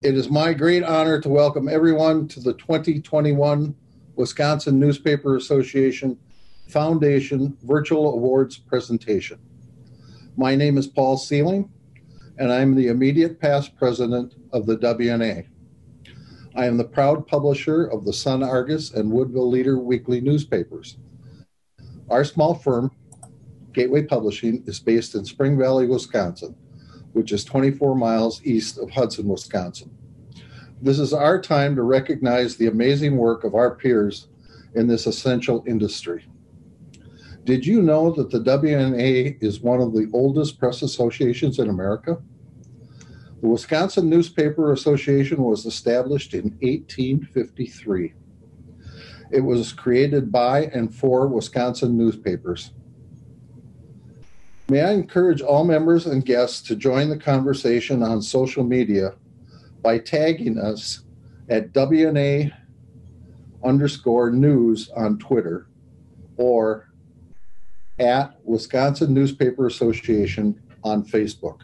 It is my great honor to welcome everyone to the 2021 Wisconsin Newspaper Association Foundation Virtual Awards presentation. My name is Paul Sealing, and I'm the immediate past president of the WNA. I am the proud publisher of the Sun Argus and Woodville Leader weekly newspapers. Our small firm, Gateway Publishing, is based in Spring Valley, Wisconsin, which is 24 miles east of Hudson, Wisconsin. This is our time to recognize the amazing work of our peers in this essential industry. Did you know that the WNA is one of the oldest press associations in America? The Wisconsin Newspaper Association was established in 1853. It was created by and for Wisconsin newspapers. May I encourage all members and guests to join the conversation on social media by tagging us at WNA underscore news on Twitter or at Wisconsin Newspaper Association on Facebook.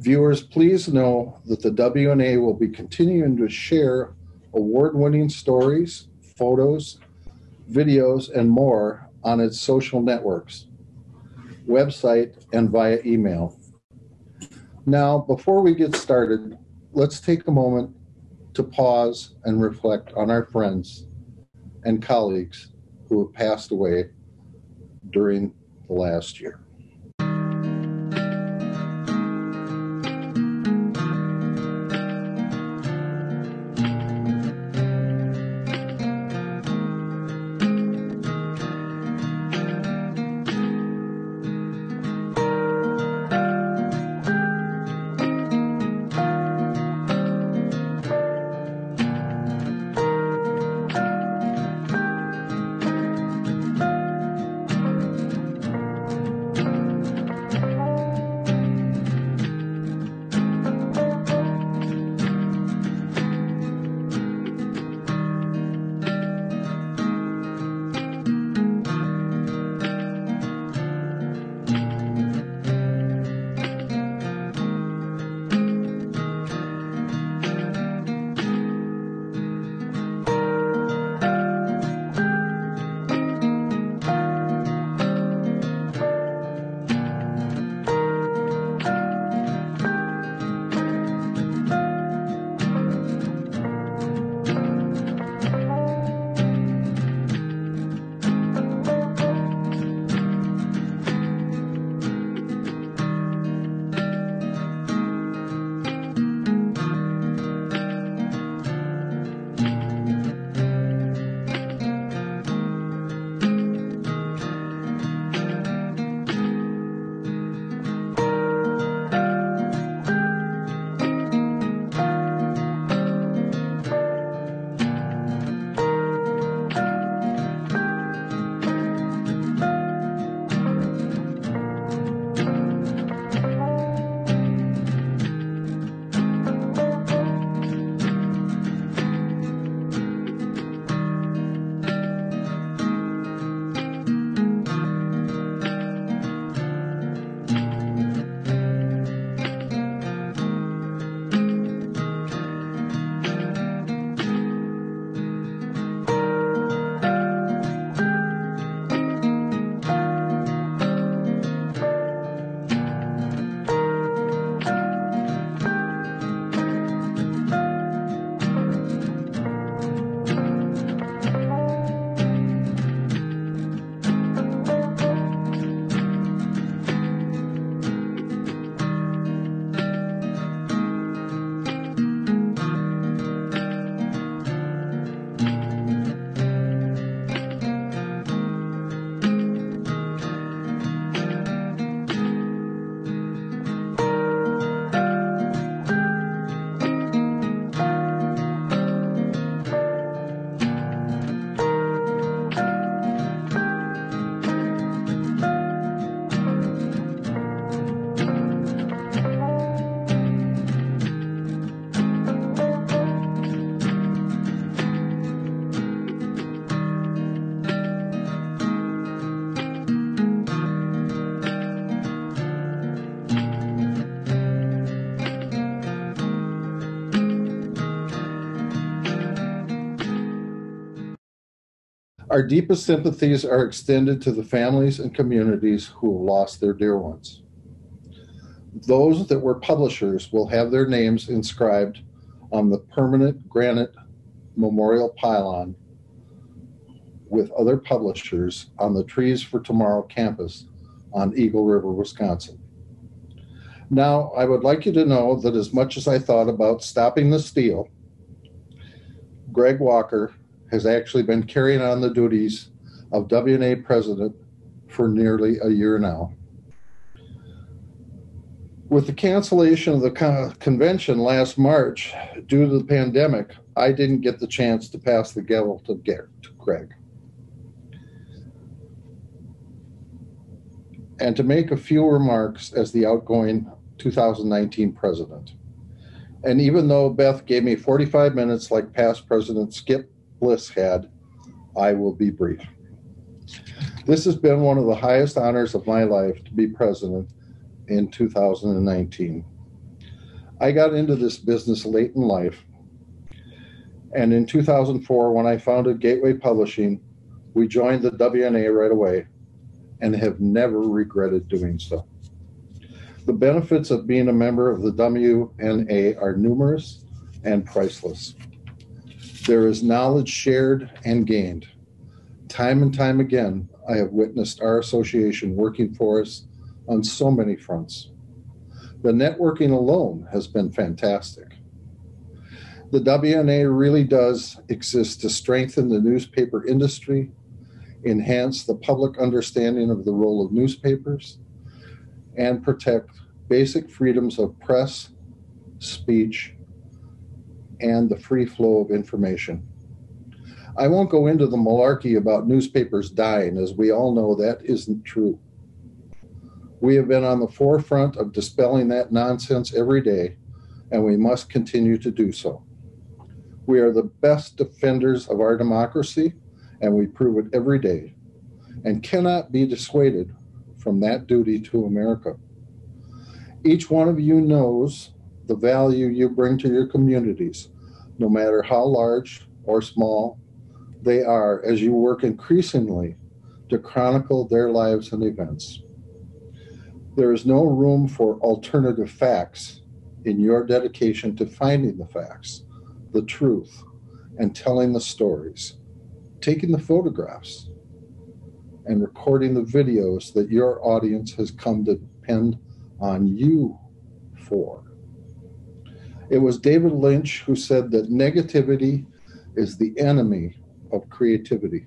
Viewers, please know that the WNA will be continuing to share award winning stories, photos, videos, and more on its social networks, website, and via email. Now, before we get started, let's take a moment to pause and reflect on our friends and colleagues who have passed away during the last year. Our deepest sympathies are extended to the families and communities who have lost their dear ones. Those that were publishers will have their names inscribed on the permanent granite memorial pylon with other publishers on the Trees for Tomorrow campus on Eagle River, Wisconsin. Now, I would like you to know that as much as I thought about stopping the steal, Greg Walker has actually been carrying on the duties of WNA president for nearly a year now. With the cancellation of the con- convention last March due to the pandemic, I didn't get the chance to pass the gavel to Greg. And to make a few remarks as the outgoing 2019 president. And even though Beth gave me 45 minutes like past President Skip Bliss had, I will be brief. This has been one of the highest honors of my life to be president in 2019. I got into this business late in life. And in 2004, when I founded Gateway Publishing, we joined the WNA right away and have never regretted doing so. The benefits of being a member of the WNA are numerous and priceless. There is knowledge shared and gained. Time and time again, I have witnessed our association working for us on so many fronts. The networking alone has been fantastic. The WNA really does exist to strengthen the newspaper industry, enhance the public understanding of the role of newspapers, and protect basic freedoms of press, speech, and the free flow of information. I won't go into the malarkey about newspapers dying, as we all know that isn't true. We have been on the forefront of dispelling that nonsense every day, and we must continue to do so. We are the best defenders of our democracy, and we prove it every day, and cannot be dissuaded from that duty to America. Each one of you knows the value you bring to your communities, no matter how large or small they are, as you work increasingly to chronicle their lives and events. There is no room for alternative facts in your dedication to finding the facts, the truth, and telling the stories, taking the photographs, and recording the videos that your audience has come to depend on you for. It was David Lynch who said that negativity is the enemy of creativity.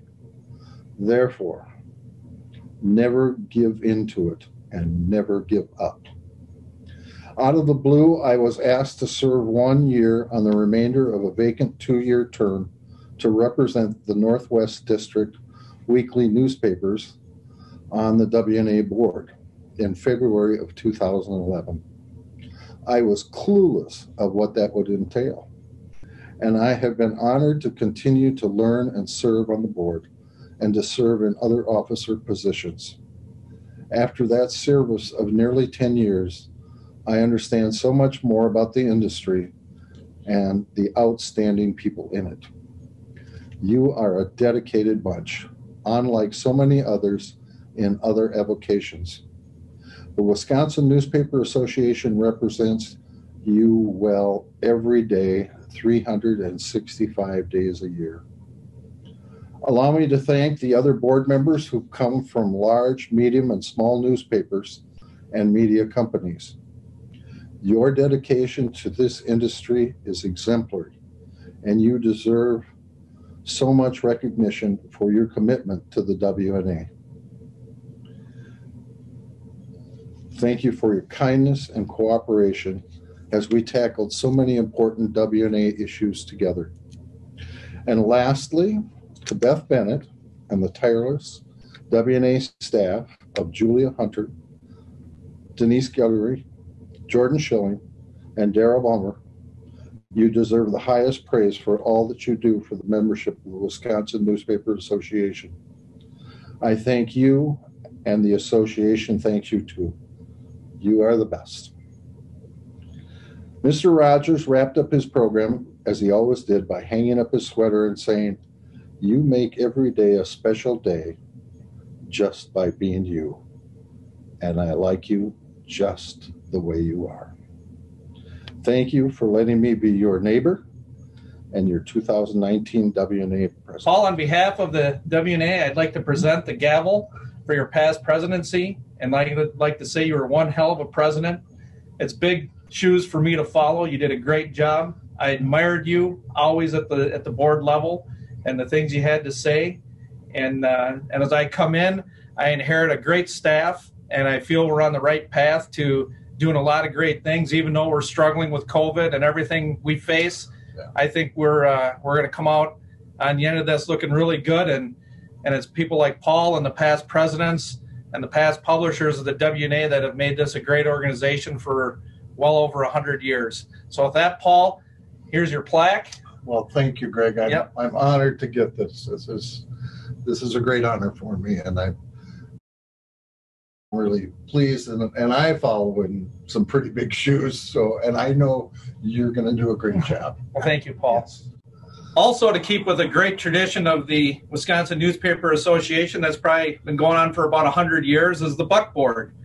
Therefore, never give in to it and never give up. Out of the blue, I was asked to serve one year on the remainder of a vacant two year term to represent the Northwest District weekly newspapers on the WNA board in February of 2011. I was clueless of what that would entail. And I have been honored to continue to learn and serve on the board and to serve in other officer positions. After that service of nearly 10 years, I understand so much more about the industry and the outstanding people in it. You are a dedicated bunch, unlike so many others in other avocations. The Wisconsin Newspaper Association represents you well every day, 365 days a year. Allow me to thank the other board members who come from large, medium, and small newspapers and media companies. Your dedication to this industry is exemplary, and you deserve so much recognition for your commitment to the WNA. Thank you for your kindness and cooperation as we tackled so many important WNA issues together. And lastly, to Beth Bennett and the tireless WNA staff of Julia Hunter, Denise Guillory, Jordan Schilling, and Daryl Bummer, you deserve the highest praise for all that you do for the membership of the Wisconsin Newspaper Association. I thank you, and the association thanks you too. You are the best. Mr. Rogers wrapped up his program, as he always did, by hanging up his sweater and saying, You make every day a special day just by being you. And I like you just the way you are. Thank you for letting me be your neighbor and your 2019 WNA president. Paul, on behalf of the WNA, I'd like to present the gavel for your past presidency and I'd like to say you were one hell of a president. It's big shoes for me to follow. You did a great job. I admired you always at the at the board level and the things you had to say. And uh, and as I come in, I inherit a great staff, and I feel we're on the right path to doing a lot of great things. Even though we're struggling with COVID and everything we face, yeah. I think we're uh, we're going to come out on the end of this looking really good. And and it's people like Paul and the past presidents and the past publishers of the WNA that have made this a great organization for well over 100 years. So, with that, Paul, here's your plaque. Well, thank you, Greg. I'm, yep. I'm honored to get this. This is this is a great honor for me, and I'm really pleased. And, and I follow in some pretty big shoes. So, and I know you're going to do a great job. Well, thank you, Paul. Yes. Also, to keep with a great tradition of the Wisconsin Newspaper Association that's probably been going on for about 100 years is the buckboard.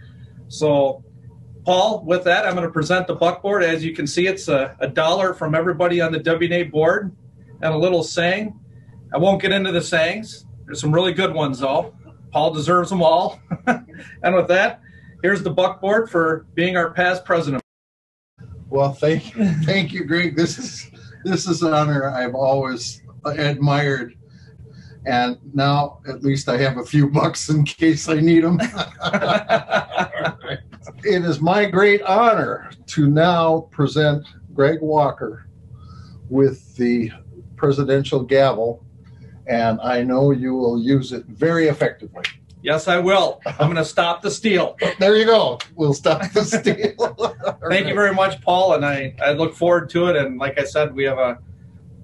So, Paul, with that, I'm going to present the buckboard. As you can see, it's a, a dollar from everybody on the WNA board and a little saying. I won't get into the sayings. There's some really good ones, though. Paul deserves them all. and with that, here's the buckboard for being our past president. Well, thank you, thank you, Greg. This is this is an honor I've always admired. And now at least I have a few bucks in case I need them. it is my great honor to now present Greg Walker with the presidential gavel, and I know you will use it very effectively. Yes, I will. I'm going to stop the steal. There you go. We'll stop the steal. Thank right. you very much, Paul, and I, I look forward to it. And like I said, we have a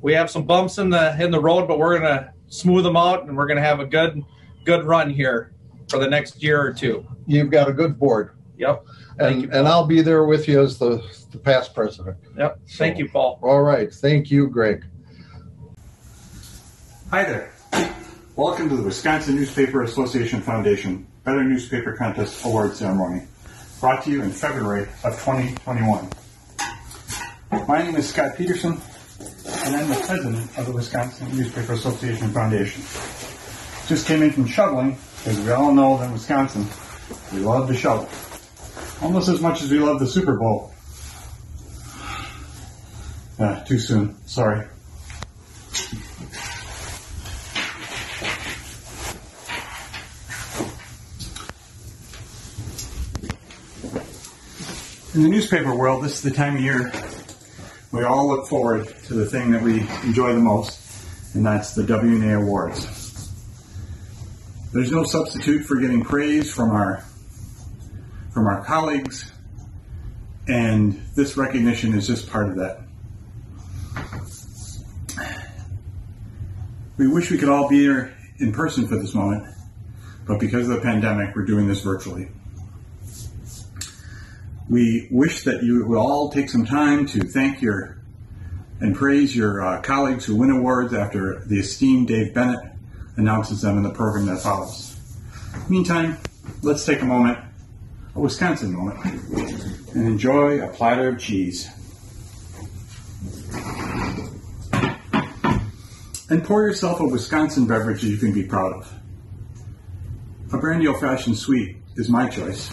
we have some bumps in the in the road, but we're going to smooth them out, and we're going to have a good good run here for the next year or two. You've got a good board. Yep. And you, and I'll be there with you as the the past president. Yep. So, Thank you, Paul. All right. Thank you, Greg. Hi there. Welcome to the Wisconsin Newspaper Association Foundation Better Newspaper Contest Award Ceremony, brought to you in February of 2021. My name is Scott Peterson, and I'm the president of the Wisconsin Newspaper Association Foundation. Just came in from shoveling, because we all know that in Wisconsin, we love to shovel. Almost as much as we love the Super Bowl. Ah, too soon. Sorry. In the newspaper world, this is the time of year we all look forward to the thing that we enjoy the most, and that's the WNA Awards. There's no substitute for getting praise from our from our colleagues, and this recognition is just part of that. We wish we could all be here in person for this moment, but because of the pandemic, we're doing this virtually. We wish that you would all take some time to thank your and praise your uh, colleagues who win awards after the esteemed Dave Bennett announces them in the program that follows. Meantime, let's take a moment, a Wisconsin moment, and enjoy a platter of cheese. And pour yourself a Wisconsin beverage that you can be proud of. A brandy old fashioned sweet is my choice.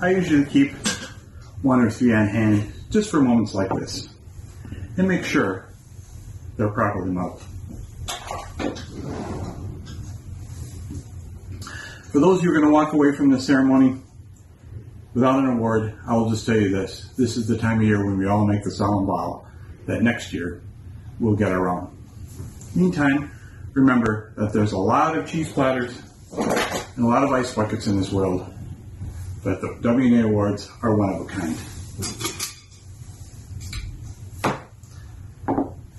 I usually keep one or three on hand just for moments like this. And make sure they're properly mulled. For those who are going to walk away from the ceremony without an award, I will just tell you this. This is the time of year when we all make the solemn vow that next year we'll get our own. Meantime, remember that there's a lot of cheese platters and a lot of ice buckets in this world but the WNA Awards are one of a kind.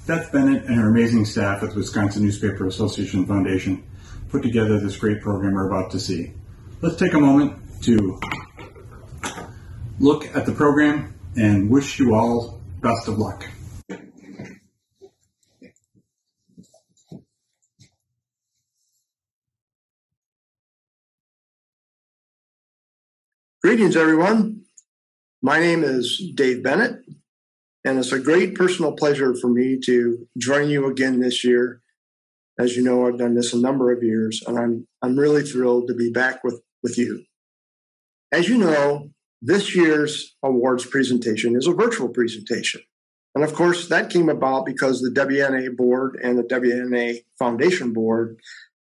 Beth Bennett and her amazing staff at the Wisconsin Newspaper Association Foundation put together this great program we're about to see. Let's take a moment to look at the program and wish you all best of luck. Greetings, everyone. My name is Dave Bennett, and it's a great personal pleasure for me to join you again this year. As you know, I've done this a number of years, and I'm I'm really thrilled to be back with, with you. As you know, this year's awards presentation is a virtual presentation. And of course, that came about because the WNA board and the WNA Foundation board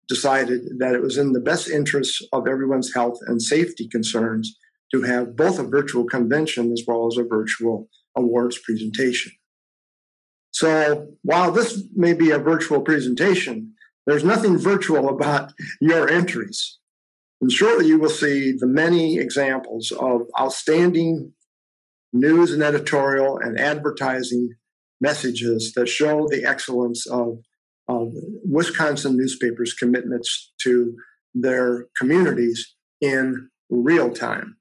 decided that it was in the best interest of everyone's health and safety concerns to have both a virtual convention as well as a virtual awards presentation. So while this may be a virtual presentation, there's nothing virtual about your entries. And shortly you will see the many examples of outstanding news and editorial and advertising messages that show the excellence of, of Wisconsin newspapers' commitments to their communities in real time.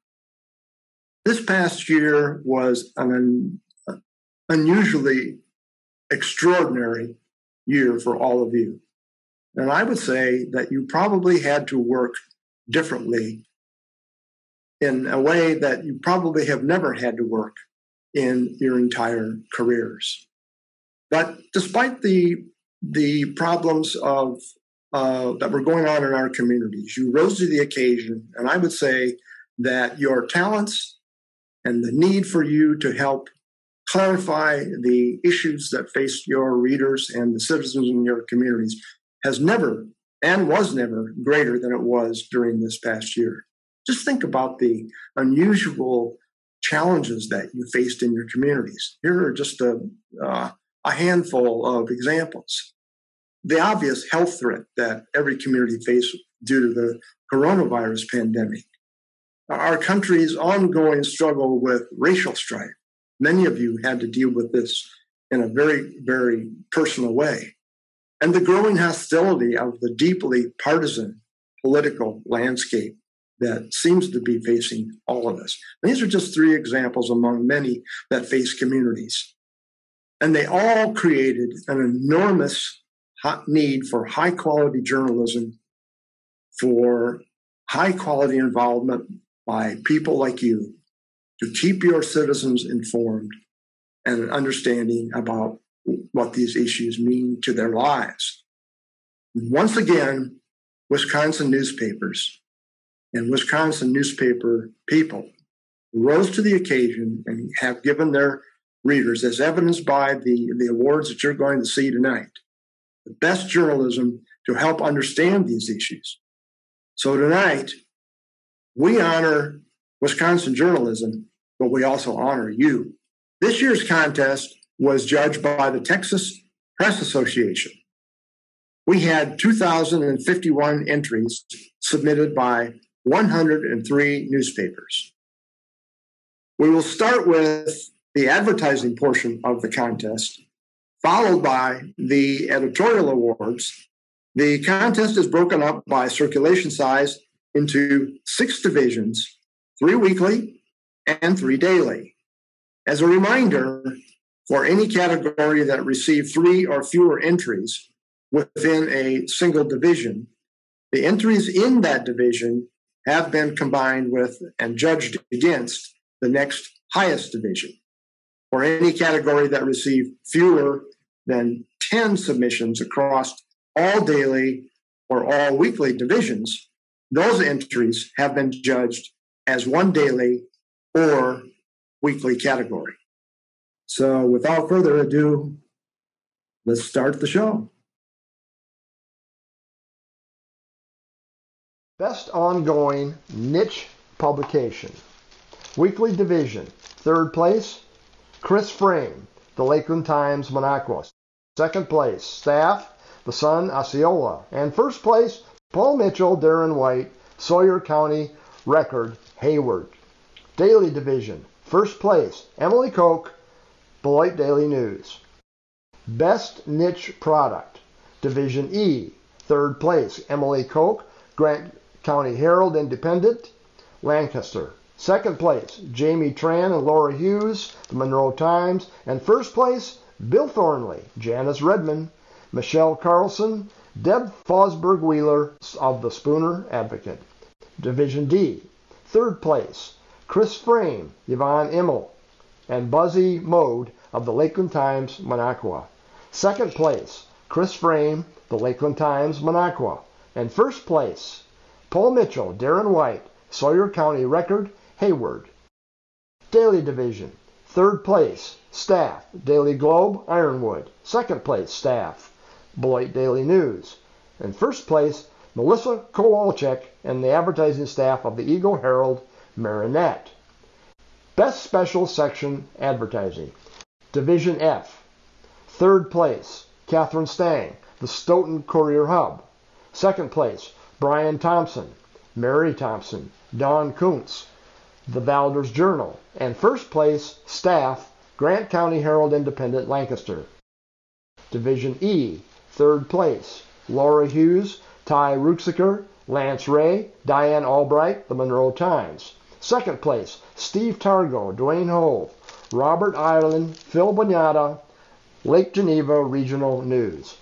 This past year was an un- unusually extraordinary year for all of you. And I would say that you probably had to work differently in a way that you probably have never had to work in your entire careers. But despite the the problems of uh, that were going on in our communities, you rose to the occasion, and I would say that your talents and the need for you to help clarify the issues that face your readers and the citizens in your communities has never and was never greater than it was during this past year. Just think about the unusual challenges that you faced in your communities. Here are just a, uh, a handful of examples. The obvious health threat that every community faced due to the coronavirus pandemic. Our country's ongoing struggle with racial strife. Many of you had to deal with this in a very, very personal way and the growing hostility of the deeply partisan political landscape that seems to be facing all of us. And these are just three examples among many that face communities. And they all created an enormous need for high quality journalism, for high quality involvement by people like you to keep your citizens informed and understanding about what these issues mean to their lives. Once again, Wisconsin newspapers and Wisconsin newspaper people rose to the occasion and have given their readers, as evidenced by the, the awards that you're going to see tonight, the best journalism to help understand these issues. So tonight, we honor Wisconsin journalism, but we also honor you. This year's contest was judged by the Texas Press Association. We had 2,051 entries submitted by 103 newspapers. We will start with the advertising portion of the contest, followed by the editorial awards. The contest is broken up by circulation size into six divisions three weekly and three daily. As a reminder, for any category that received three or fewer entries within a single division, the entries in that division have been combined with and judged against the next highest division. For any category that received fewer than 10 submissions across all daily or all weekly divisions, those entries have been judged as one daily or weekly category. So, without further ado, let's start the show. Best ongoing niche publication. Weekly division. Third place, Chris Frame, the Lakeland Times Minocqua. Second place, Staff, the Sun Osceola. And first place, Paul Mitchell, Darren White, Sawyer County Record, Hayward. Daily division. First place, Emily Koch, Beloit Daily News. Best Niche Product, Division E, third place, Emily Koch, Grant County Herald Independent, Lancaster. Second place, Jamie Tran and Laura Hughes, the Monroe Times. And first place, Bill Thornley, Janice Redmond, Michelle Carlson, Deb Fosberg Wheeler of the Spooner Advocate. Division D, third place, Chris Frame, Yvonne Immel, and Buzzy Mode of the Lakeland Times, Minocqua. Second place, Chris Frame, the Lakeland Times, Minocqua. And first place, Paul Mitchell, Darren White, Sawyer County Record, Hayward. Daily Division. Third place, Staff, Daily Globe, Ironwood. Second place, Staff, Beloit Daily News. And first place, Melissa Kowalczyk and the advertising staff of the Eagle Herald, Marinette. Best Special Section Advertising. Division F. Third place, Catherine Stang, the Stoughton Courier Hub. Second place, Brian Thompson, Mary Thompson, Don Kuntz, the Valders Journal. And first place, Staff, Grant County Herald Independent, Lancaster. Division E. Third place, Laura Hughes, Ty Ruxiker, Lance Ray, Diane Albright, the Monroe Times. Second place, Steve Targo, Dwayne Hove, Robert Ireland, Phil Banyata, Lake Geneva Regional News.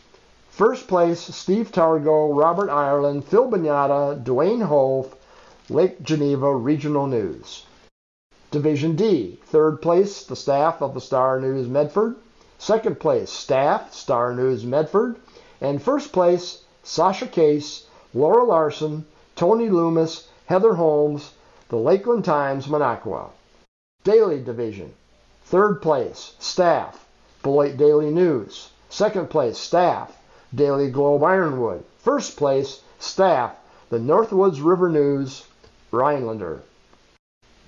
First place, Steve Targo, Robert Ireland, Phil Banyata, Dwayne Hove, Lake Geneva Regional News. Division D, third place, the staff of the Star News Medford. Second place, staff, Star News Medford. And first place, Sasha Case, Laura Larson, Tony Loomis, Heather Holmes, the Lakeland Times, Minocqua. Daily Division. Third place, Staff, Beloit Daily News. Second place, Staff, Daily Globe Ironwood. First place, Staff, the Northwoods River News, Rhinelander.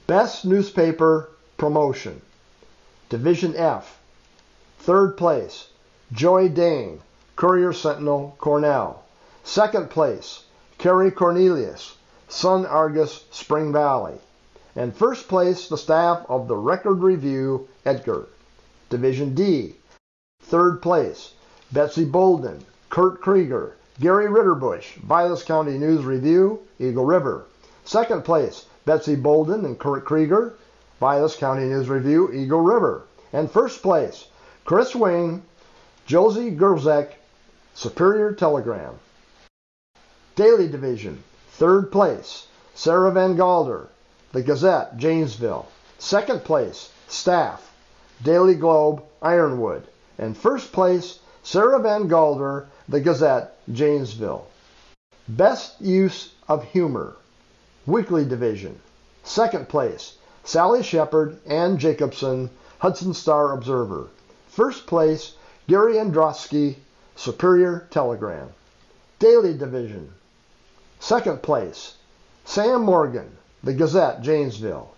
Best Newspaper Promotion. Division F. Third place, Joy Dane, Courier Sentinel, Cornell. Second place, Kerry Cornelius, Sun Argus, Spring Valley. And first place, the staff of the Record Review, Edgar. Division D. Third place, Betsy Bolden, Kurt Krieger, Gary Ritterbush, Vilas County News Review, Eagle River. Second place, Betsy Bolden and Kurt Krieger, Vilas County News Review, Eagle River. And first place, Chris Wing, Josie Gerzek, Superior Telegram. Daily Division, third place, Sarah Van Galder, The Gazette, Janesville. Second place, Staff, Daily Globe, Ironwood. And first place, Sarah Van Galder, The Gazette, Janesville. Best Use of Humor, Weekly Division. Second place, Sally Shepard, Ann Jacobson, Hudson Star Observer. First place, Gary Androsky, Superior Telegram. Daily Division. Second place, Sam Morgan, The Gazette, Janesville.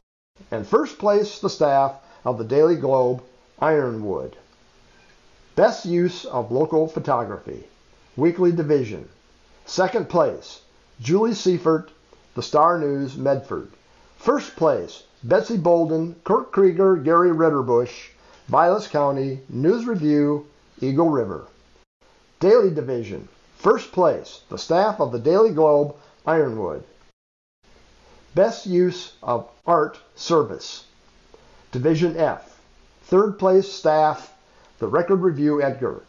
And first place, the staff of the Daily Globe, Ironwood. Best use of local photography, Weekly Division. Second place, Julie Seifert, The Star News, Medford. First place, Betsy Bolden, Kurt Krieger, Gary Ritterbush, Vilas County, News Review, Eagle River. Daily Division. First place, the staff of the Daily Globe, Ironwood. Best use of art service. Division F. Third place, staff, the Record Review, Edgar.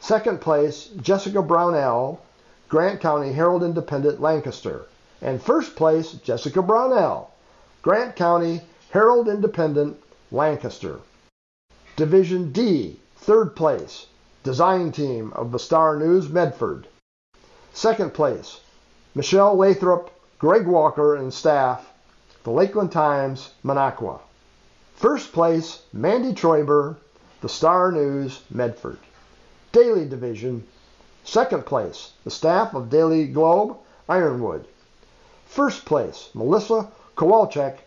Second place, Jessica Brownell, Grant County Herald Independent, Lancaster. And first place, Jessica Brownell, Grant County Herald Independent, Lancaster. Division D, third place, Design Team of the Star News, Medford. Second place, Michelle Lathrop, Greg Walker, and staff, the Lakeland Times, Minocqua. First place, Mandy Troiber, the Star News, Medford. Daily Division. Second place, the staff of Daily Globe, Ironwood. First place, Melissa Kowalczyk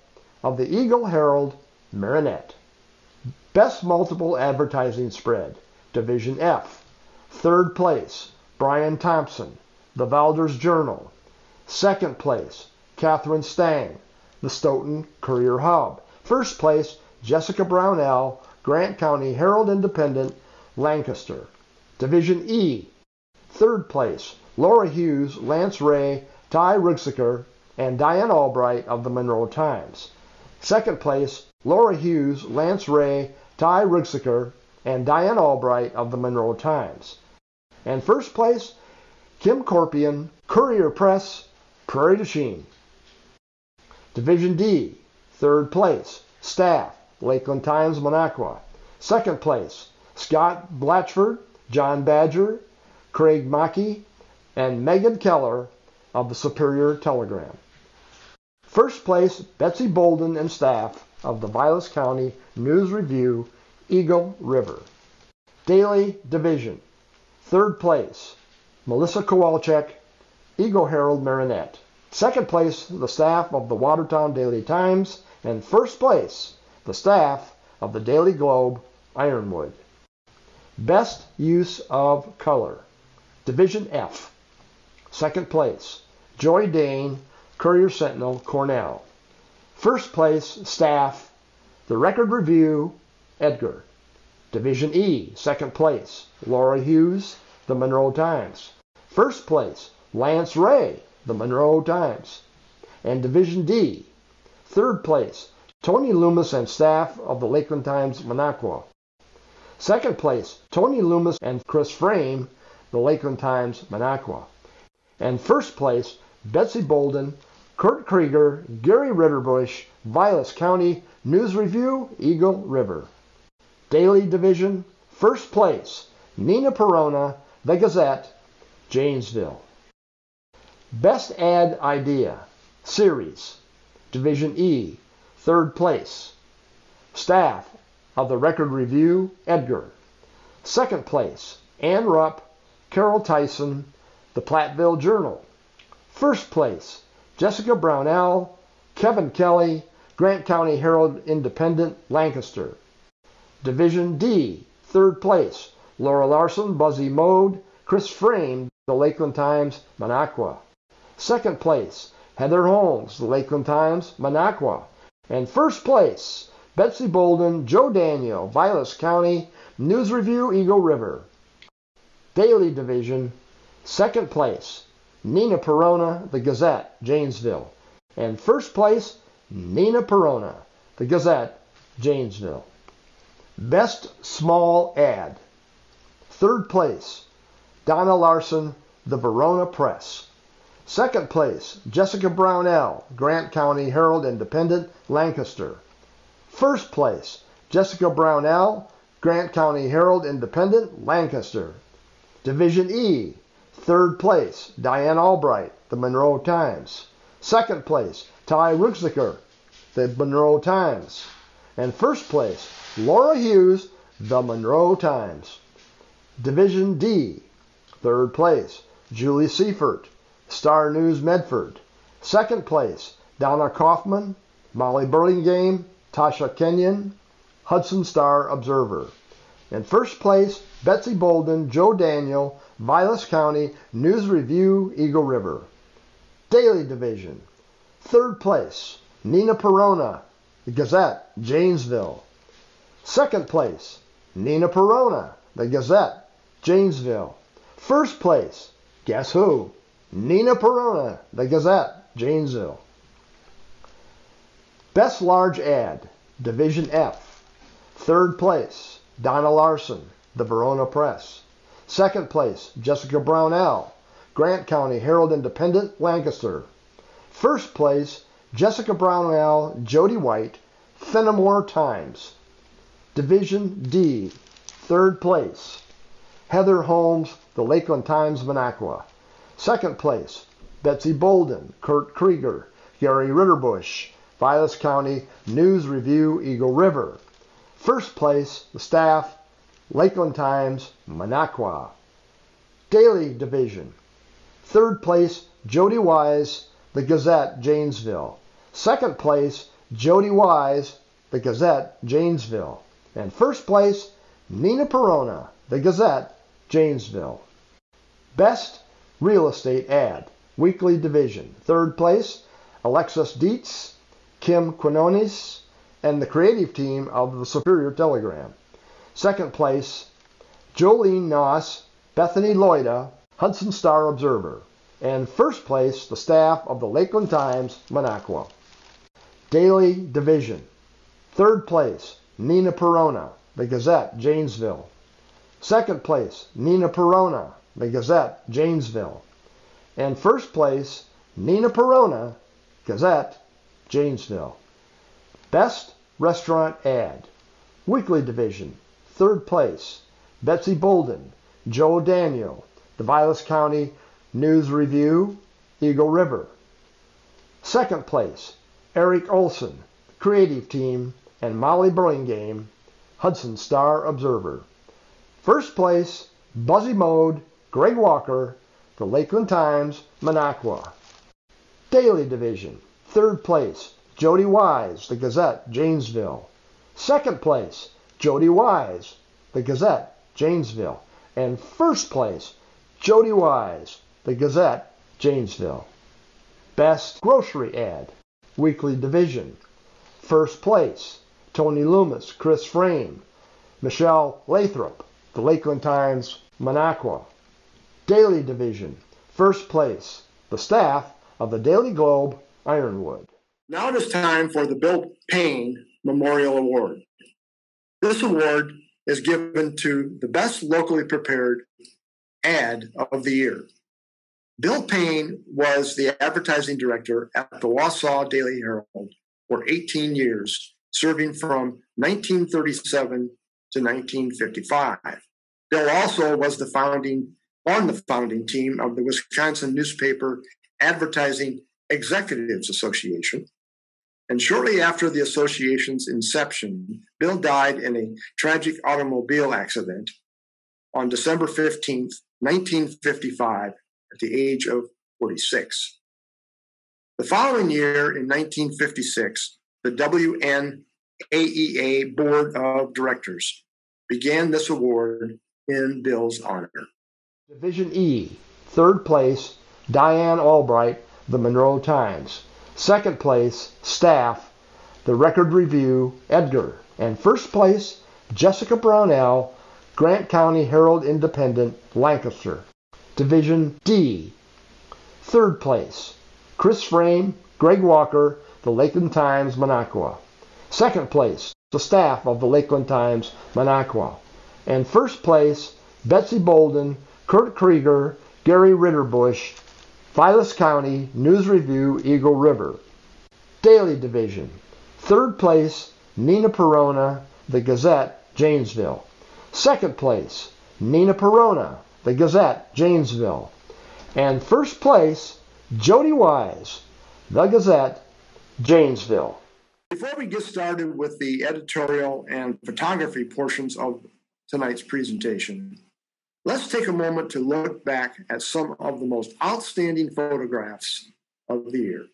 of the Eagle Herald, Marinette. Best Multiple Advertising Spread, Division F. Third place, Brian Thompson, The Valders Journal. Second place, Catherine Stang, The Stoughton Courier Hub. First place, Jessica Brownell, Grant County Herald Independent, Lancaster. Division E. Third place, Laura Hughes, Lance Ray, Ty Ruxiker, and Diane Albright of the Monroe Times. Second place, Laura Hughes, Lance Ray, Ty Ruxiker, and Diane Albright of the Monroe Times. And first place, Kim Corpian, Courier Press, Prairie du Chien. Division D, third place, staff, Lakeland Times, Minocqua. Second place, Scott Blatchford, John Badger, Craig Mackey, and Megan Keller of the Superior Telegram. First place, Betsy Bolden and staff of the Vilas County News Review, Eagle River. Daily Division. Third place, Melissa Kowalczyk, Eagle Herald Marinette. Second place, the staff of the Watertown Daily Times. And first place, the staff of the Daily Globe, Ironwood. Best use of color. Division F. Second place, Joy Dane, Courier Sentinel, Cornell. First place, staff, the Record Review, Edgar. Division E, second place, Laura Hughes, the Monroe Times. First place, Lance Ray, the Monroe Times. And Division D, third place, Tony Loomis and staff of the Lakeland Times, Minocqua. Second place, Tony Loomis and Chris Frame, the Lakeland Times, Minocqua. And first place, Betsy Bolden, Kurt Krieger, Gary Ritterbush, Vilas County, News Review, Eagle River. Daily Division, first place, Nina Perona, The Gazette, Janesville. Best Ad Idea, Series, Division E, third place. Staff of the Record Review, Edgar. Second place, Ann Rupp, Carol Tyson, The Platteville Journal. First place, Jessica Brownell, Kevin Kelly, Grant County Herald Independent, Lancaster. Division D, third place, Laura Larson, Buzzy Mode, Chris Frame, The Lakeland Times, Minocqua. Second place, Heather Holmes, The Lakeland Times, Minocqua. And first place, Betsy Bolden, Joe Daniel, Vilas County, News Review, Eagle River. Daily Division, second place, Nina Perona, The Gazette, Janesville. And first place, Nina Perona, The Gazette, Janesville. Best Small Ad. Third place, Donna Larson, The Verona Press. Second place, Jessica Brownell, Grant County Herald Independent, Lancaster. First place, Jessica Brownell, Grant County Herald Independent, Lancaster. Division E, third place, Diane Albright, The Monroe Times. Second place, Ty Ruxiker, The Monroe Times. And first place, Laura Hughes, The Monroe Times. Division D, third place, Julie Seifert, Star News Medford. Second place, Donna Kaufman, Molly Burlingame, Tasha Kenyon, Hudson Star Observer. In first place, Betsy Bolden, Joe Daniel, Vilas County, News Review, Eagle River. Daily Division. Third place, Nina Perona, The Gazette, Janesville. Second place, Nina Perona, The Gazette, Janesville. First place, guess who? Nina Perona, The Gazette, Janesville. Best Large Ad, Division F. Third place, Donna Larson, The Verona Press. Second place, Jessica Brownell, Grant County Herald Independent, Lancaster. First place, Jessica Brownell, Jody White, Fennimore Times. Division D, third place, Heather Holmes, The Lakeland Times, Minocqua. Second place, Betsy Bolden, Kurt Krieger, Gary Ritterbush, Vilas County News Review, Eagle River. First place, the staff, Lakeland Times, Minocqua. Daily Division. Third place, Jody Wise, The Gazette, Janesville. Second place, Jody Wise, The Gazette, Janesville. And first place, Nina Perona, The Gazette, Janesville. Best Real Estate Ad, Weekly Division. Third place, Alexis Dietz, Kim Quinones, and the creative team of the Superior Telegram. Second place, Jolene Noss, Bethany Loida, Hudson Star Observer. And first place, the staff of the Lakeland Times, Minocqua. Daily Division. Third place, Nina Perona, The Gazette, Janesville. Second place, Nina Perona, The Gazette, Janesville. And first place, Nina Perona, Gazette, Janesville. Best Restaurant Ad. Weekly Division, third place, Betsy Bolden, Joe Daniel, the Vilas County News Review, Eagle River. Second place, Eric Olson, Creative Team, and Molly Burlingame, Hudson Star Observer. First place, Buzzy Mode, Greg Walker, the Lakeland Times, Minocqua. Daily Division, third place, Jody Wise, the Gazette, Janesville. Second place, Jody Wise, the Gazette, Janesville. And first place, Jody Wise, the Gazette, Janesville. Best Grocery Ad, Weekly Division. First place, Tony Loomis, Chris Frame, Michelle Lathrop, the Lakeland Times, Minocqua. Daily Division. First place, the staff of the Daily Globe, Ironwood. Now it is time for the Bill Payne Memorial Award. This award is given to the best locally prepared ad of the year. Bill Payne was the advertising director at the Wausau Daily Herald for 18 years, serving from 1937 to 1955. Bill also was the founding on the founding team of the Wisconsin Newspaper Advertising Executives Association. And shortly after the association's inception, Bill died in a tragic automobile accident on December 15th, 1955, at the age of 46. The following year, in 1956, the WNAEA Board of Directors began this award in Bill's honor. Division E, third place, Diane Albright, the Monroe Times. Second place, Staff, the Record Review, Edgar. And first place, Jessica Brownell, Grant County Herald Independent, Lancaster. Division D, third place, Chris Frame, Greg Walker, the Lakeland Times, Minocqua. Second place, the staff of the Lakeland Times, Minocqua. And first place, Betsy Bolden, Kurt Krieger, Gary Ritterbush, Vilas County, News Review, Eagle River. Daily Division. Third place, Nina Perona, The Gazette, Janesville. Second place, Nina Perona, The Gazette, Janesville. And first place, Jody Wise, The Gazette, Janesville. Before we get started with the editorial and photography portions of tonight's presentation, let's take a moment to look back at some of the most outstanding photographs of the year.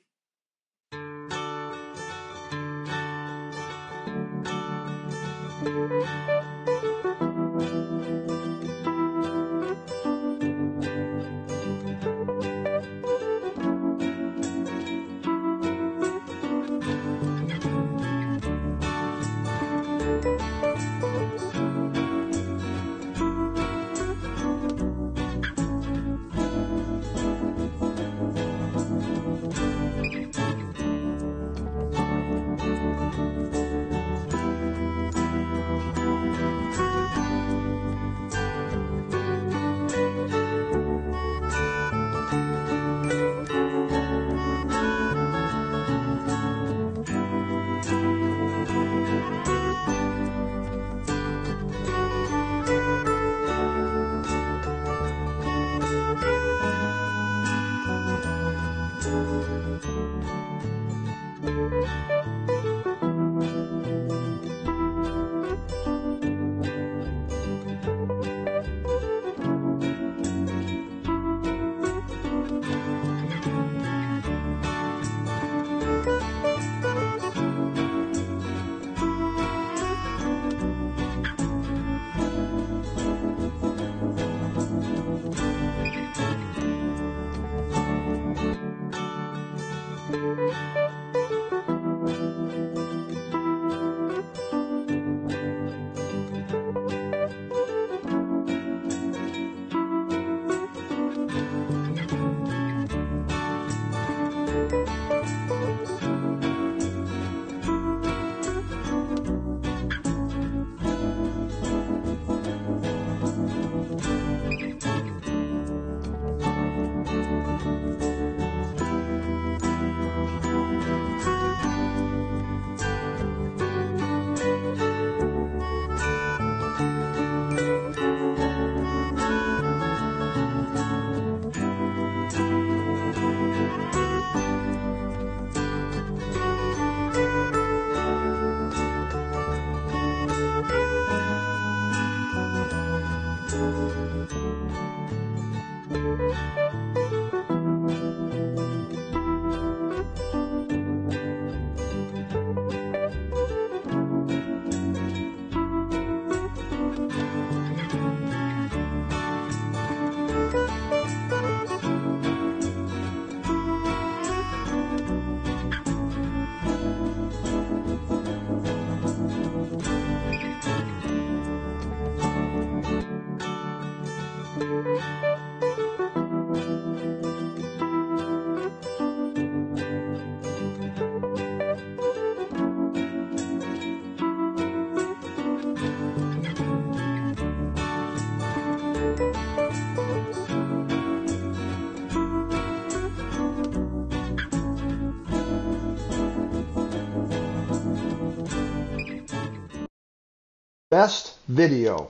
Video.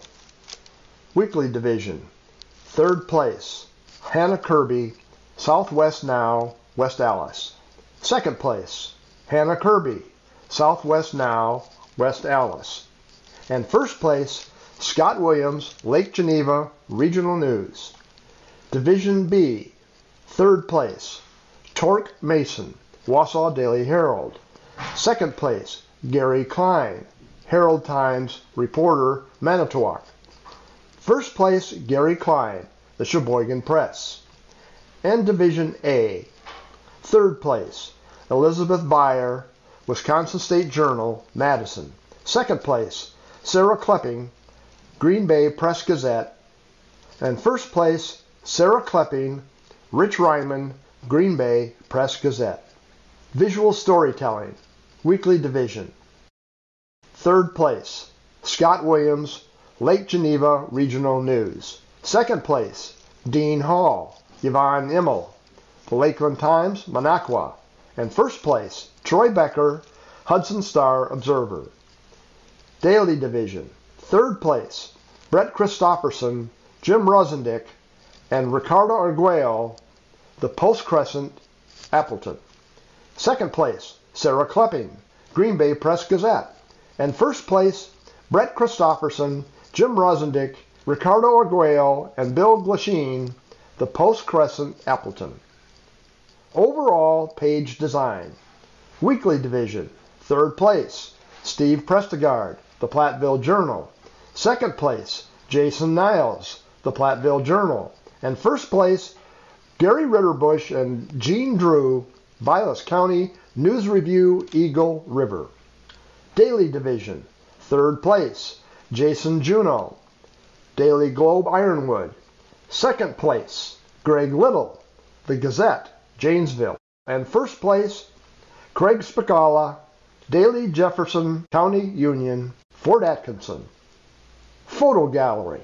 Weekly Division. Third place, Hannah Kirby, Southwest Now, West Allis. Second place, Hannah Kirby, Southwest Now, West Allis. And first place, Scott Williams, Lake Geneva, Regional News. Division B, third place, Tork Mason, Wausau Daily Herald. Second place, Gary Klein, Herald Times reporter, Manitowoc. First place, Gary Klein, the Sheboygan Press. And Division A. Third place, Elizabeth Beyer, Wisconsin State Journal, Madison. Second place, Sarah Kloepping, Green Bay Press Gazette. And first place, Sarah Kloepping, Rich Ryman, Green Bay Press Gazette. Visual Storytelling, Weekly Division. Third place, Scott Williams, Lake Geneva Regional News. Second place, Dean Hall, Yvonne Immel, the Lakeland Times, Minocqua. And first place, Troy Becker, Hudson Star Observer. Daily Division. Third place, Brett Christopherson, Jim Rosendick, and Ricardo Arguello, the Post Crescent, Appleton. Second place, Sarah Kloepping, Green Bay Press Gazette. And first place, Brett Christopherson, Jim Rosendick, Ricardo Arguello, and Bill Glasheen, the Post Crescent, Appleton. Overall page design. Weekly division. Third place, Steve Prestegard, the Platteville Journal. Second place, Jason Niles, the Platteville Journal. And first place, Gary Ritterbush and Gene Drew, Vilas County News Review, Eagle River. Daily Division, third place, Jason Juneau, Daily Globe Ironwood. Second place, Greg Little, The Gazette, Janesville. And first place, Craig Spicala, Daily Jefferson County Union, Fort Atkinson. Photo Gallery,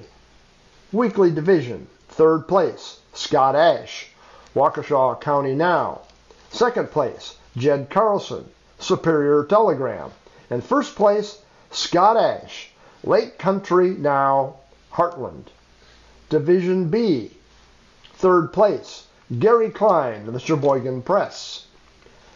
Weekly Division, third place, Scott Ash, Waukesha County Now. Second place, Jed Carlson, Superior Telegram. And first place, Scott Ash, Lake Country Now, Hartland. Division B, third place, Gary Klein, the Sheboygan Press.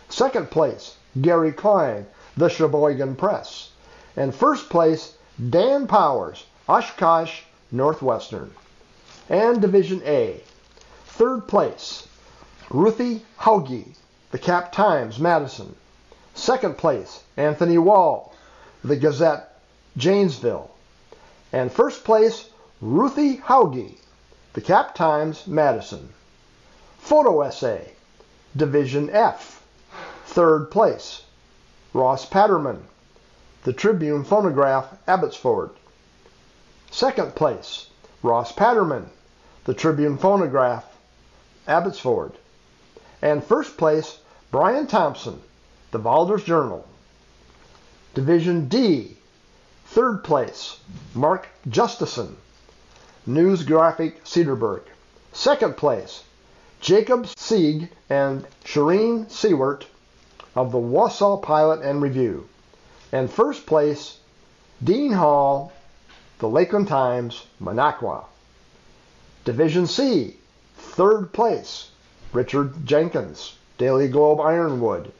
Second place, Gary Klein, the Sheboygan Press. And first place, Dan Powers, Oshkosh Northwestern. And Division A, third place, Ruthie Hauge, the Cap Times, Madison. Second place, Anthony Wall, the Gazette, Janesville. And first place, Ruthie Hauge, the Cap Times, Madison. Photo essay, Division F. Third place, Ross Patterman, the Tribune Phonograph, Abbotsford. Second place, Ross Patterman, the Tribune Phonograph, Abbotsford. And first place, Brian Thompson, the Valders Journal. Division D, third place, Mark Justison, News Graphic Cedarburg. Second place, Jacob Sieg and Shireen Seward of the Wausau Pilot and Review. And first place, Dean Hall, the Lakeland Times, Minocqua. Division C, third place, Richard Jenkins, Daily Globe Ironwood.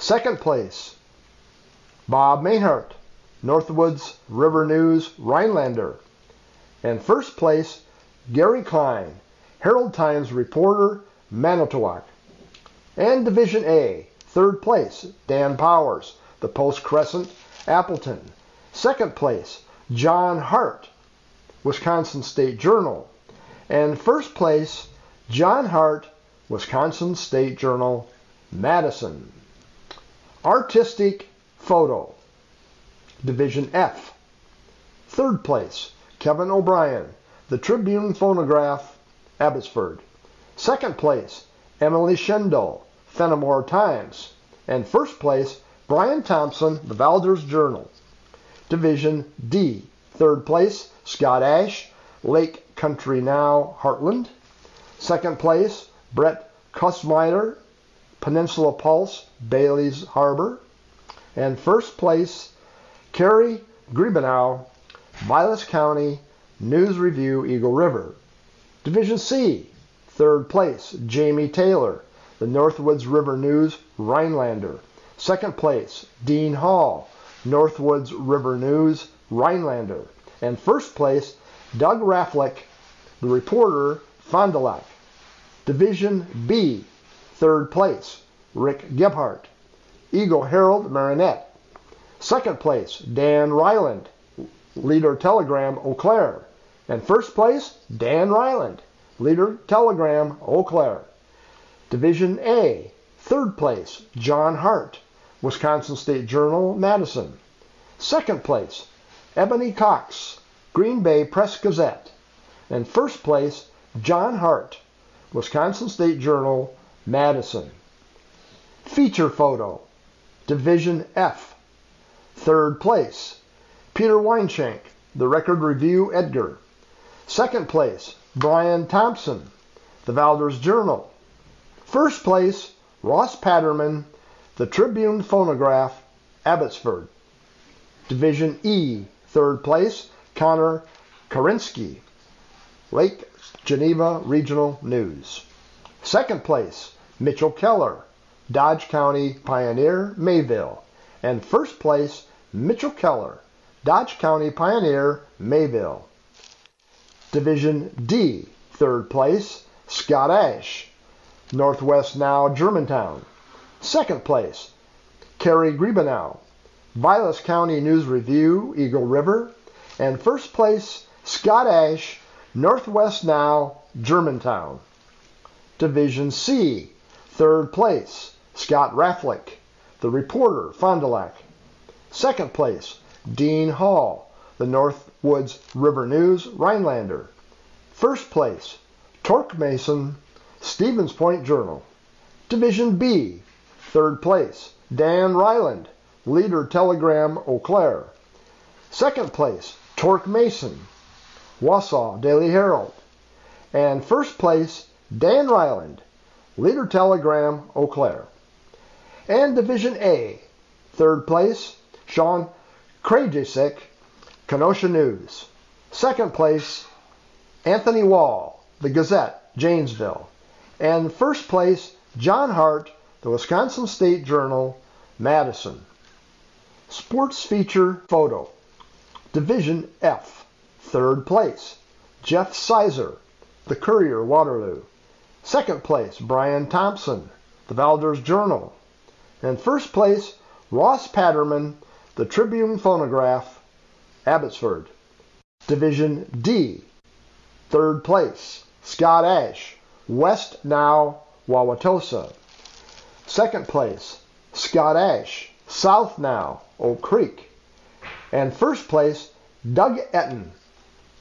Second place, Bob Maynhart, Northwoods River News Rhinelander. And first place, Gary Klein, Herald Times reporter, Manitowoc. And Division A, third place, Dan Powers, the Post Crescent, Appleton. Second place, John Hart, Wisconsin State Journal. And first place, John Hart, Wisconsin State Journal, Madison. Artistic Photo, Division F. Third place, Kevin O'Brien, The Tribune Phonograph, Abbotsford. Second place, Emily Shendall, Fennimore Times. And first place, Brian Thompson, The Valders Journal. Division D. Third place, Scott Ash, Lake Country Now, Hartland. Second place, Brett Kussmeyer, Peninsula Pulse, Bailey's Harbor. And first place, Kerry Griebenow, Vilas County News Review Eagle River. Division C, third place, Jamie Taylor, the Northwoods River News Rhinelander. Second place, Dean Hall, Northwoods River News Rhinelander. And first place, Doug Raflik, the reporter, Fond du Lac. Division B, third place, Rick Gebhardt, Eagle Herald Marinette. Second place, Dan Reiland, Leader Telegram Eau Claire. And first place, Dan Reiland, Leader Telegram Eau Claire. Division A, third place, John Hart, Wisconsin State Journal, Madison. Second place, Ebony Cox, Green Bay Press Gazette. And first place, John Hart, Wisconsin State Journal, Madison. Feature photo, Division F. Third place, Peter Weinshank, The Record Review Edgar. Second place, Brian Thompson, The Valders Journal. First place, Ross Patterman, The Tribune Phonograph, Abbotsford. Division E, third place, Connor Karinsky, Lake Geneva Regional News. Second place, Mitchell Keller, Dodge County Pioneer, Mayville. And first place, Mitchell Keller, Dodge County Pioneer, Mayville. Division D, third place, Scott Ash, Northwest Now, Germantown. Second place, Kerry Griebenow, Vilas County News Review, Eagle River. And first place, Scott Ash, Northwest Now, Germantown. Division C, third place, Scott Raflik, The Reporter, Fond du Lac. Second place, Dean Hall, The Northwoods River News, Rhinelander. First place, Tork Mason, Stevens Point Journal. Division B, third place, Dan Reiland, Leader Telegram Eau Claire. Second place, Tork Mason, Wausau Daily Herald. And first place, Dan Reiland, Leader Telegram Eau Claire. And Division A, third place, Sean Krajacic, Kenosha News. Second place, Anthony Wall, The Gazette, Janesville. And first place, John Hart, The Wisconsin State Journal, Madison. Sports feature photo. Division F, third place, Jeff Sizer, The Courier, Waterloo. Second place, Brian Thompson, The Valders Journal. And first place, Ross Patterman, The Tribune Phonograph, Abbotsford. Division D, third place, Scott Ash, West Now, Wauwatosa. Second place, Scott Ash, South Now, Oak Creek. And first place, Doug Etten,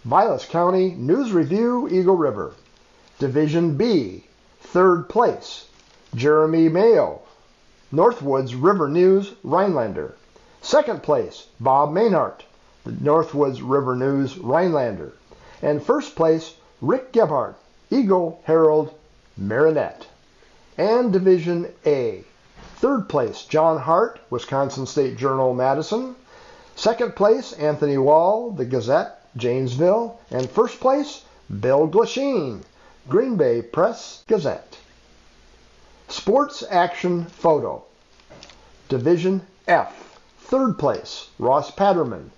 Vilas County News Review, Eagle River. Division B, third place, Jeremy Mayo, Northwoods River News, Rhinelander. Second place, Bob Maynard, the Northwoods River News, Rhinelander. And first place, Rick Gebhardt, Eagle Herald, Marinette. And Division A, third place, John Hart, Wisconsin State Journal, Madison. Second place, Anthony Wall, The Gazette, Janesville. And first place, Bill Glasheen, Green Bay Press Gazette. Sports Action Photo. Division F. Third place, Ross Patterman.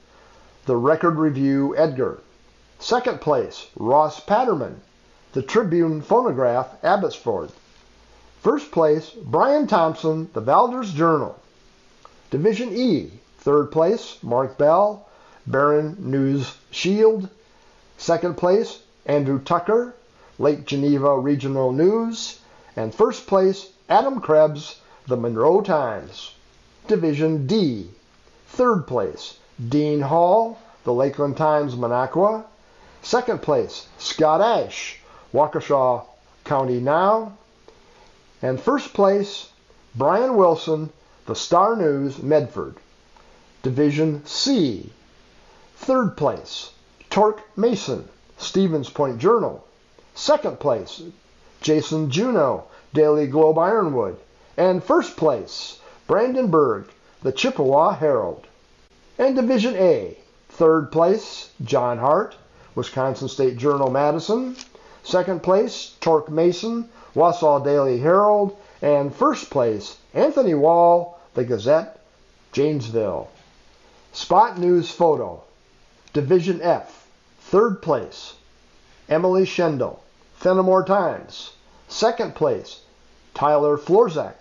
The Record Review Edgar. Second place, Ross Patterman. The Tribune Phonograph Abbotsford. First place, Brian Thompson, The Valders Journal. Division E. Third place, Mark Bell, Barron News Shield. Second place, Andrew Tucker, Lake Geneva Regional News. And first place, Adam Krebs, The Monroe Times. Division D. Third place, Dean Hall, The Lakeland Times Minocqua. Second place, Scott Ash, Waukesha County Now. And first place, Brian Wilson, The Star News Medford. Division C. Third place, Tork Mason, Stevens Point Journal. Second place, Jason Juneau, Daily Globe Ironwood. And first place, Brandon Berg, the Chippewa Herald. And Division A, Third place, John Hart, Wisconsin State Journal Madison. Second place, Tork Mason, Wausau Daily Herald. And first place, Anthony Wall, The Gazette, Janesville. Spot News Photo, Division F, third place, Emily Schendel, Fennimore Times. Second place, Tyler Florzak,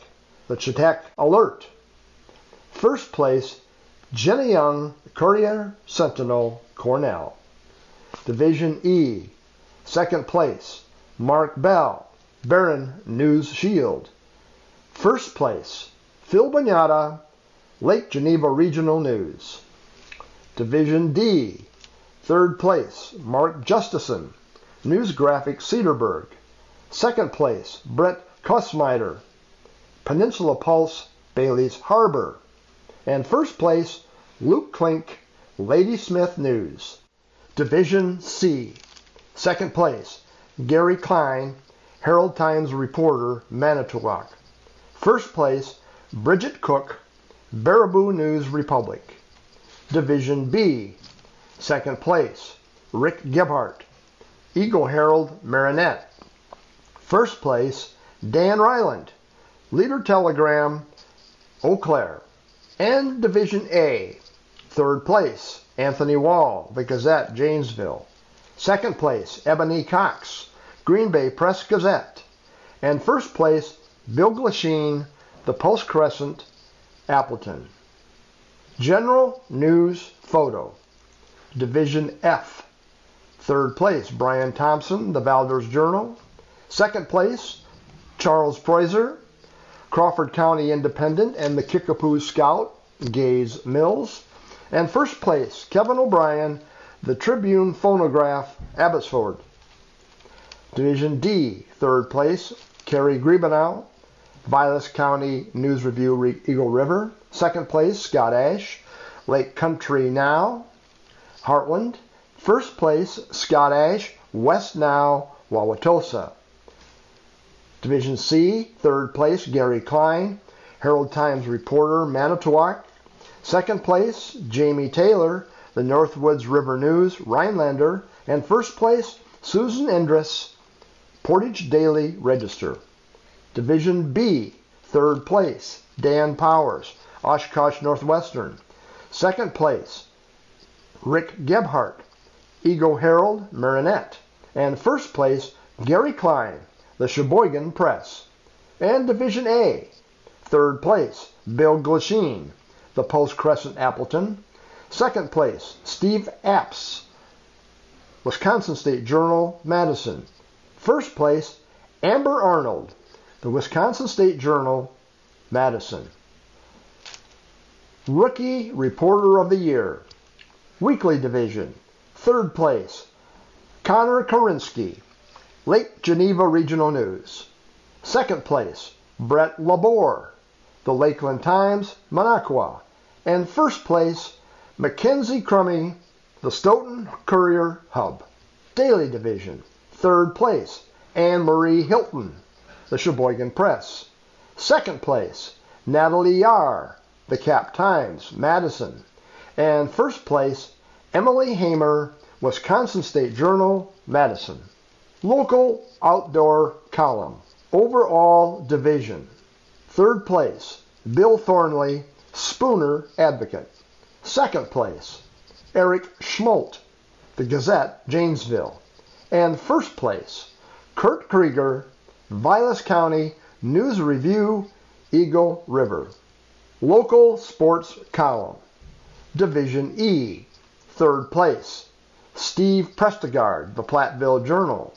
The Chetek Alert. First place, Jenny Young, Courier Sentinel, Cornell. Division E, second place, Mark Bell, Barron News Shield. First place, Phil Banyata, Lake Geneva Regional News. Division D, third place, Mark Justison, News Graphic Cedarburg. Second place, Brett Kussmeiter, Peninsula Pulse, Bailey's Harbor. And first place, Luke Klink, Ladysmith News. Division C, second place, Gary Klein, Herald Times reporter, Manitowoc. First place, Bridget Cook, Baraboo News Republic. Division B, second place, Rick Gebhardt, Eagle Herald, Marinette. First place, Dan Reiland, Leader Telegram, Eau Claire. And Division A, third place, Anthony Wall, The Gazette, Janesville. Second place, Ebony Cox, Green Bay Press Gazette. And first place, Bill Glasheen, The Post Crescent, Appleton. General News Photo. Division F. Third place, Brian Thompson, The Valders Journal. Second place, Charles Preuser, Crawford County Independent and the Kickapoo Scout, Gays Mills. And first place, Kevin O'Brien, The Tribune Phonograph, Abbotsford. Division D, third place, Kerry Griebenow, Vilas County News Review, Eagle River. Second place, Scott Ash, Lake Country Now, Hartland. First place, Scott Ash, West Now, Wauwatosa. Division C, third place, Gary Klein, Herald Times reporter, Manitowoc. Second place, Jamie Taylor, the Northwoods River News, Rhinelander. And first place, Susan Endress, Portage Daily Register. Division B, third place, Dan Powers, Oshkosh Northwestern. Second place, Rick Gebhardt, Eagle Herald, Marinette. And first place, Gary Klein, the Sheboygan Press. And Division A, third place, Bill Glasheen, the Post Crescent Appleton. Second place, Steve Apps, Wisconsin State Journal, Madison. First place, Amber Arnold, the Wisconsin State Journal, Madison. Rookie Reporter of the Year, Weekly Division, third place, Connor Korinsky, Lake Geneva Regional News. Second place, Brett Labor, the Lakeland Times, Minocqua. And first place, Mackenzie Crummy, the Stoughton Courier Hub. Daily Division. Third place, Anne Marie Hilton, the Sheboygan Press. Second place, Natalie Yahr, the Cap Times, Madison. And first place, Emily Hamer, Wisconsin State Journal, Madison. Local Outdoor Column. Overall Division. Third place, Bill Thornley, Spooner Advocate. Second place, Eric Schmoldt, The Gazette, Janesville. And first place, Kurt Krieger, Vilas County News Review, Eagle River. Local Sports Column. Division E. Third place, Steve Prestegard, The Platteville Journal.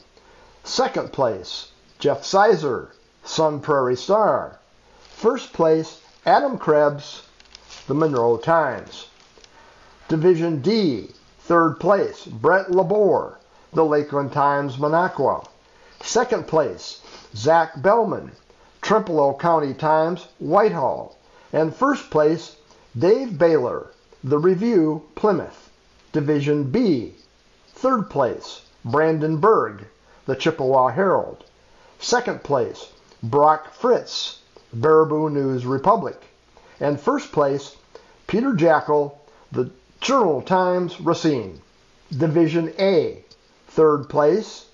Second place, Jeff Sizer, Sun Prairie Star. First place, Adam Krebs, The Monroe Times. Division D, third place, Brett Labor, The Lakeland Times, Minocqua. Second place, Zach Bellman, Trempealeau County Times, Whitehall. And first place, Dave Baylor, The Review, Plymouth. Division B, third place, Brandon Berg, the Chippewa Herald. Second place, Brock Fritz, Baraboo News Republic. And first place, Peter Jackel, the Journal Times Racine. Division A, third place,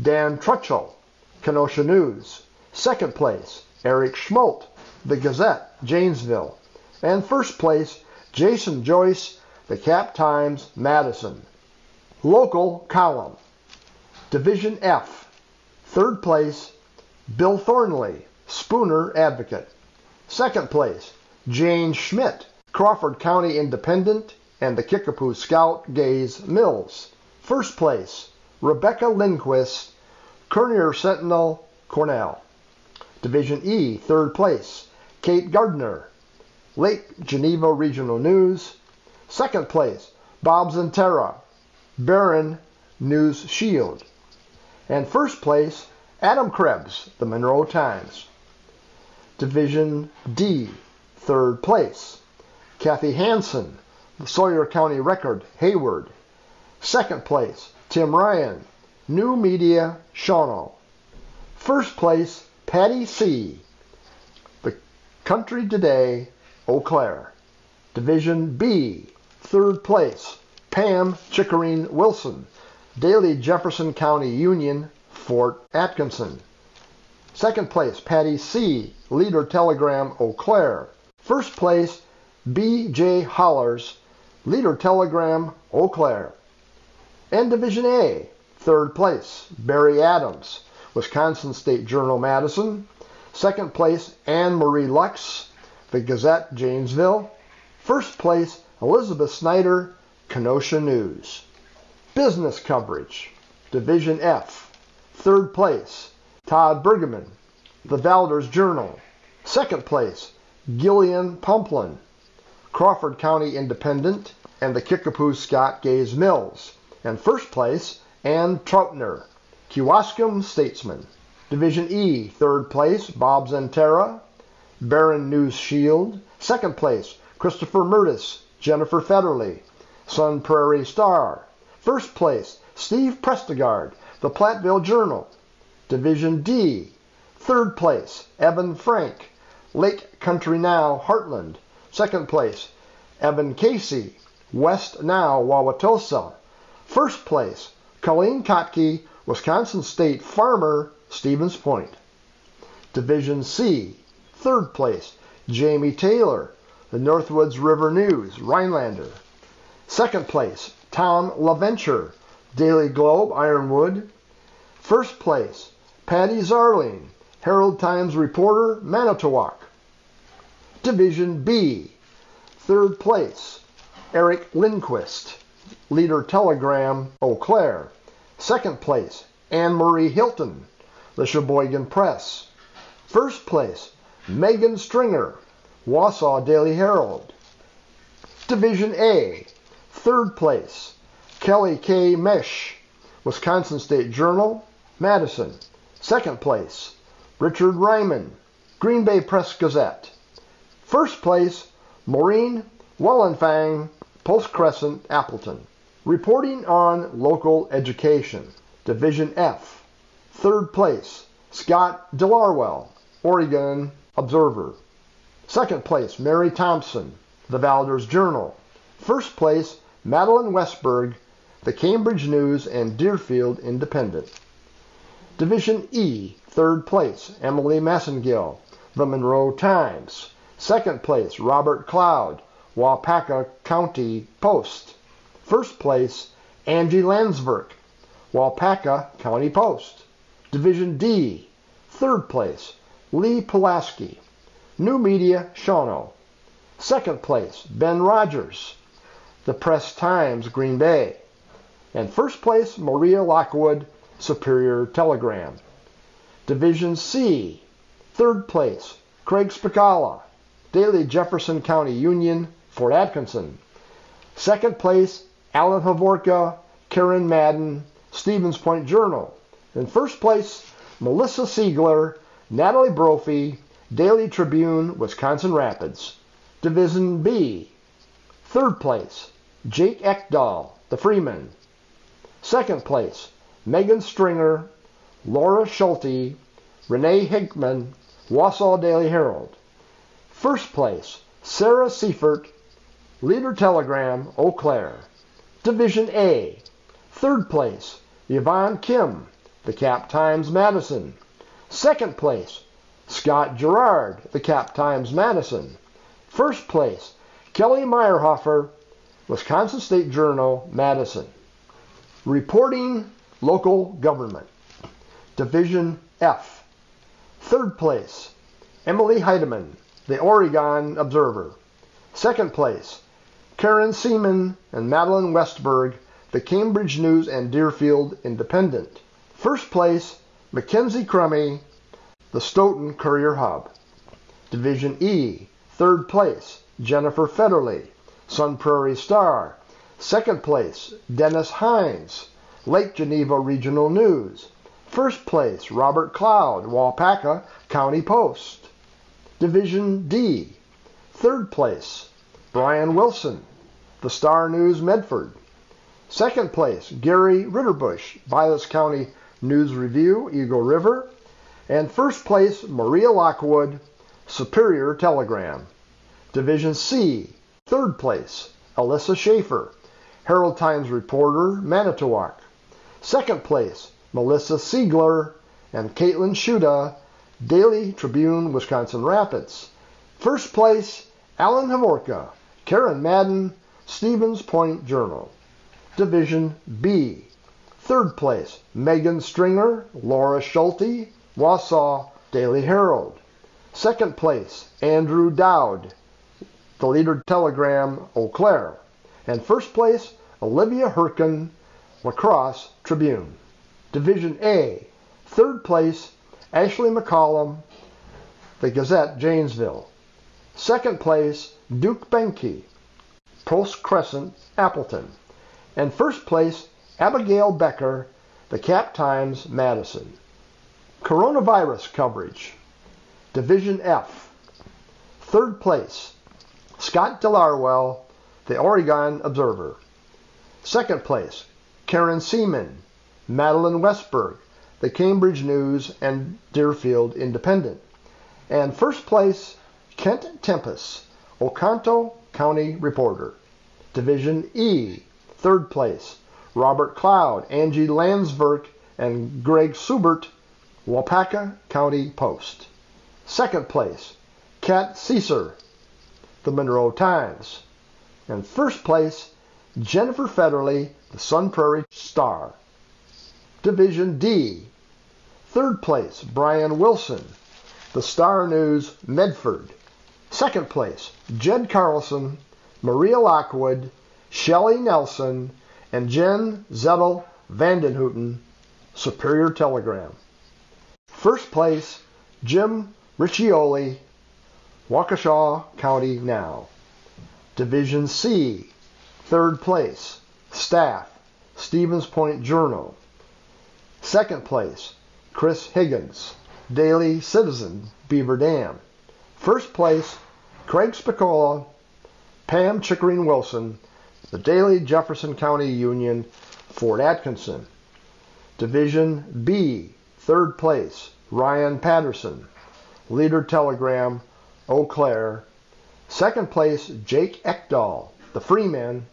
Dan Truttschel, Kenosha News. Second place, Eric Schmoldt, The Gazette, Janesville. And first place, Jason Joyce, The Cap Times, Madison. Local column. Division F, third place, Bill Thornley, Spooner Advocate. Second place, Jane Schmidt, Crawford County Independent and the Kickapoo Scout Gays Mills. First place, Rebecca Lindquist, Courier Sentinel, Cornell. Division E, third place, Kate Gardner, Lake Geneva Regional News. Second place, Bob Zentera, Barron News Shield. And first place, Adam Krebs, the Monroe Times. Division D, third place, Kathy Hansen, the Sawyer County Record, Hayward. Second place, Tim Ryan, New Media, Shawano. First place, Patty C., The Country Today, Eau Claire. Division B, third place, Pam Chickering Wilson, Daily Jefferson County Union, Fort Atkinson. Second place, Patty C., Leader Telegram, Eau Claire. First place, B.J. Hollars, Leader Telegram, Eau Claire. And Division A, third place, Barry Adams, Wisconsin State Journal, Madison. Second place, Anne Marie Lux, The Gazette, Janesville. First place, Elizabeth Snyder, Kenosha News. Business coverage, Division F. Third place, Todd Bergman, The Valders Journal. Second place, Gillian Pumplin, Crawford County Independent, and the Kickapoo Scout Gays Mills. And first place, Ann Troutner, Kewaskum Statesman. Division E, third place, Bob Zentera, Barron News Shield. Second place, Christopher Murtis, Jennifer Federley, Sun Prairie Star. First place, Steve Prestegard, The Platteville Journal. Division D, third place, Evan Frank, Lake Country Now, Hartland. Second place, Evan Casey, West Now, Wauwatosa. First place, Colleen Kotke, Wisconsin State Farmer, Stevens Point. Division C, third place, Jamie Taylor, the Northwoods River News, Rhinelander. Second place, Tom LaVenture, Daily Globe, Ironwood. First place, Patty Zarling, Herald Times reporter, Manitowoc. Division B, third place, Eric Lindquist, Leader Telegram, Eau Claire. Second place, Anne Marie Hilton, the Sheboygan Press. First place, Megan Stringer, Wausau Daily Herald. Division A, third place, Kelly K. Mesh, Wisconsin State Journal, Madison. Second place, Richard Ryman, Green Bay Press Gazette. First place, Maureen Wallenfang, Post Crescent, Appleton. Reporting on local education, Division F. Third place, Scott De Laruelle, Oregon Observer. Second place, Mary Thompson, The Valders Journal. First place, Madeline Westberg, The Cambridge News and Deerfield Independent. Division E, third place, Emily Massengill, The Monroe Times. Second place, Robert Cloud, Waupaca County Post. First place, Angie Landsverk, Waupaca County Post. Division D, third place, Lee Pulaski, New Media Shawano. Second place, Ben Rogers, The Press Times, Green Bay. And first place, Maria Lockwood, Superior Telegram. Division C, third place, Craig Spicala, Daily Jefferson County Union, Fort Atkinson. Second place, Alan Havorka, Karen Madden, Stevens Point Journal. In first place, Melissa Siegler, Natalie Brophy, Daily Tribune, Wisconsin Rapids. Division B. Third place, Jake Ekdahl, The Freeman. Second place, Megan Stringer, Laura Schulte, Renee Hickman, Wausau Daily Herald. First place, Sarah Seifert, Leader Telegram, Eau Claire. Division A. Third place, Yvonne Kim, the Cap Times Madison. Second place, Scott Girard, the Cap Times Madison. First place, Kelly Meyerhofer, Wisconsin State Journal, Madison. Reporting local government. Division F. Third place, Emily Heidemann, the Oregon Observer. Second place, Karen Seaman and Madeline Westberg, the Cambridge News and Deerfield Independent. First place, Mackenzie Crummy, the Stoughton Courier Hub. Division E, third place, Jennifer Federley, Sun Prairie Star. Second place, Dennis Hines, Lake Geneva Regional News. First place, Robert Cloud, Waupaca County Post. Division D. Third place, Brian Wilson, The Star News Medford. Second place, Gary Ritterbush, Vilas County News Review, Eagle River. And first place, Maria Lockwood, Superior Telegram. Division C, third place, Alyssa Schaefer, Herald Times reporter, Manitowoc. Second place, Melissa Siegler and Caitlin Shuda, Daily Tribune, Wisconsin Rapids. First place, Alan Havorka, Karen Madden, Stevens Point Journal. Division B. Third place, Megan Stringer, Laura Schulte, Wausau Daily Herald. Second place, Andrew Dowd, the Leader Telegram, Eau Claire. And first place, Olivia Herkin, La Crosse Tribune. Division A. Third place, Ashley McCollum, the Gazette, Janesville. Second place, Duke Behnke, Post Crescent, Appleton. And first place, Abigail Becker, the Cap Times, Madison. Coronavirus coverage. Division F. Third place, Scott De Laruelle, the Oregon Observer. Second place, Karen Seaman, Madeline Westberg, the Cambridge News and Deerfield Independent. And first place, Kent Tempest, Oconto County Reporter. Division E, third place, Robert Cloud, Angie Landsverk, and Greg Seubert, Waupaca County Post. Second place, Kat Caesar, the Monroe Times. And first place, Jennifer Federley, the Sun Prairie Star. Division D. Third place, Brian Wilson, the Star News Medford. Second place, Jed Carlson, Maria Lockwood, Shelley Nelson, and Jen Zettel Vandenhouten, Superior Telegram. First place, Jim Riccioli, Waukesha County Now. Division C, third place, Staff, Stevens Point Journal. Second place, Chris Higgins, Daily Citizen, Beaver Dam. First place, Craig Spicola, Pam Chickering Wilson, the Daily Jefferson County Union, Fort Atkinson. Division B, third place, Ryan Patterson, Leader Telegram, Eau Claire. Second place, Jake Ekdahl, the Freeman.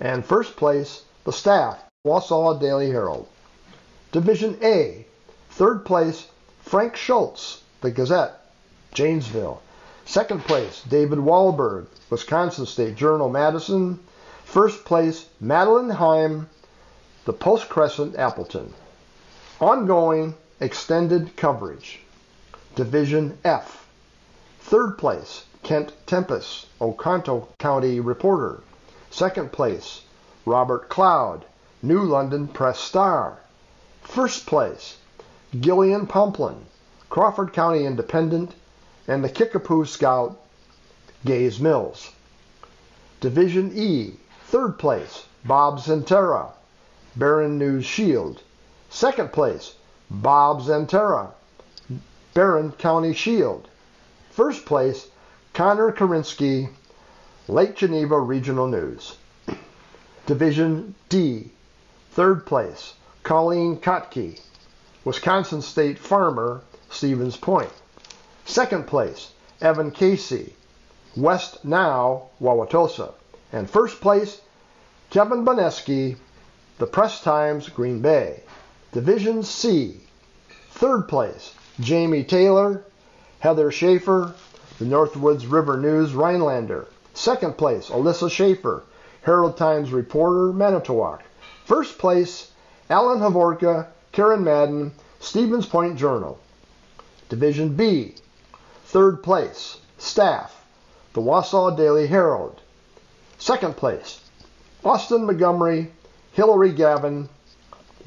And first place, the staff, Wausau Daily Herald. Division A, third place, Frank Schultz, the Gazette, Janesville. Second place, David Wahlberg, Wisconsin State Journal, Madison. First place, Madeline Heim, the Post Crescent, Appleton. Ongoing extended coverage. Division F. Third place, Kent Tempest, Oconto County Reporter. Second place, Robert Cloud, New London Press Star. First place, Gillian Pomplin, Crawford County Independent, and the Kickapoo Scout, Gays Mills. Division E, third place, Bob Zentera, Barron News Shield. Second place, Bob Zentera, Barron County Shield. First place, Connor Karinsky, Lake Geneva Regional News. Division D, third place, Colleen Kotke, Wisconsin State Farmer, Stevens Point. Second place, Evan Casey, West Now, Wauwatosa. And first place, Kevin Boneski, the Press Times, Green Bay. Division C, third place, Jamie Taylor, Heather Schaefer, the Northwoods River News, Rhinelander. Second place, Alyssa Schaefer, Herald Times reporter, Manitowoc. First place, Alan Havorka, Karen Madden, Stevens Point Journal. Division B, third place, staff, the Wausau Daily Herald. Second place, Austin Montgomery, Hillary Gavin,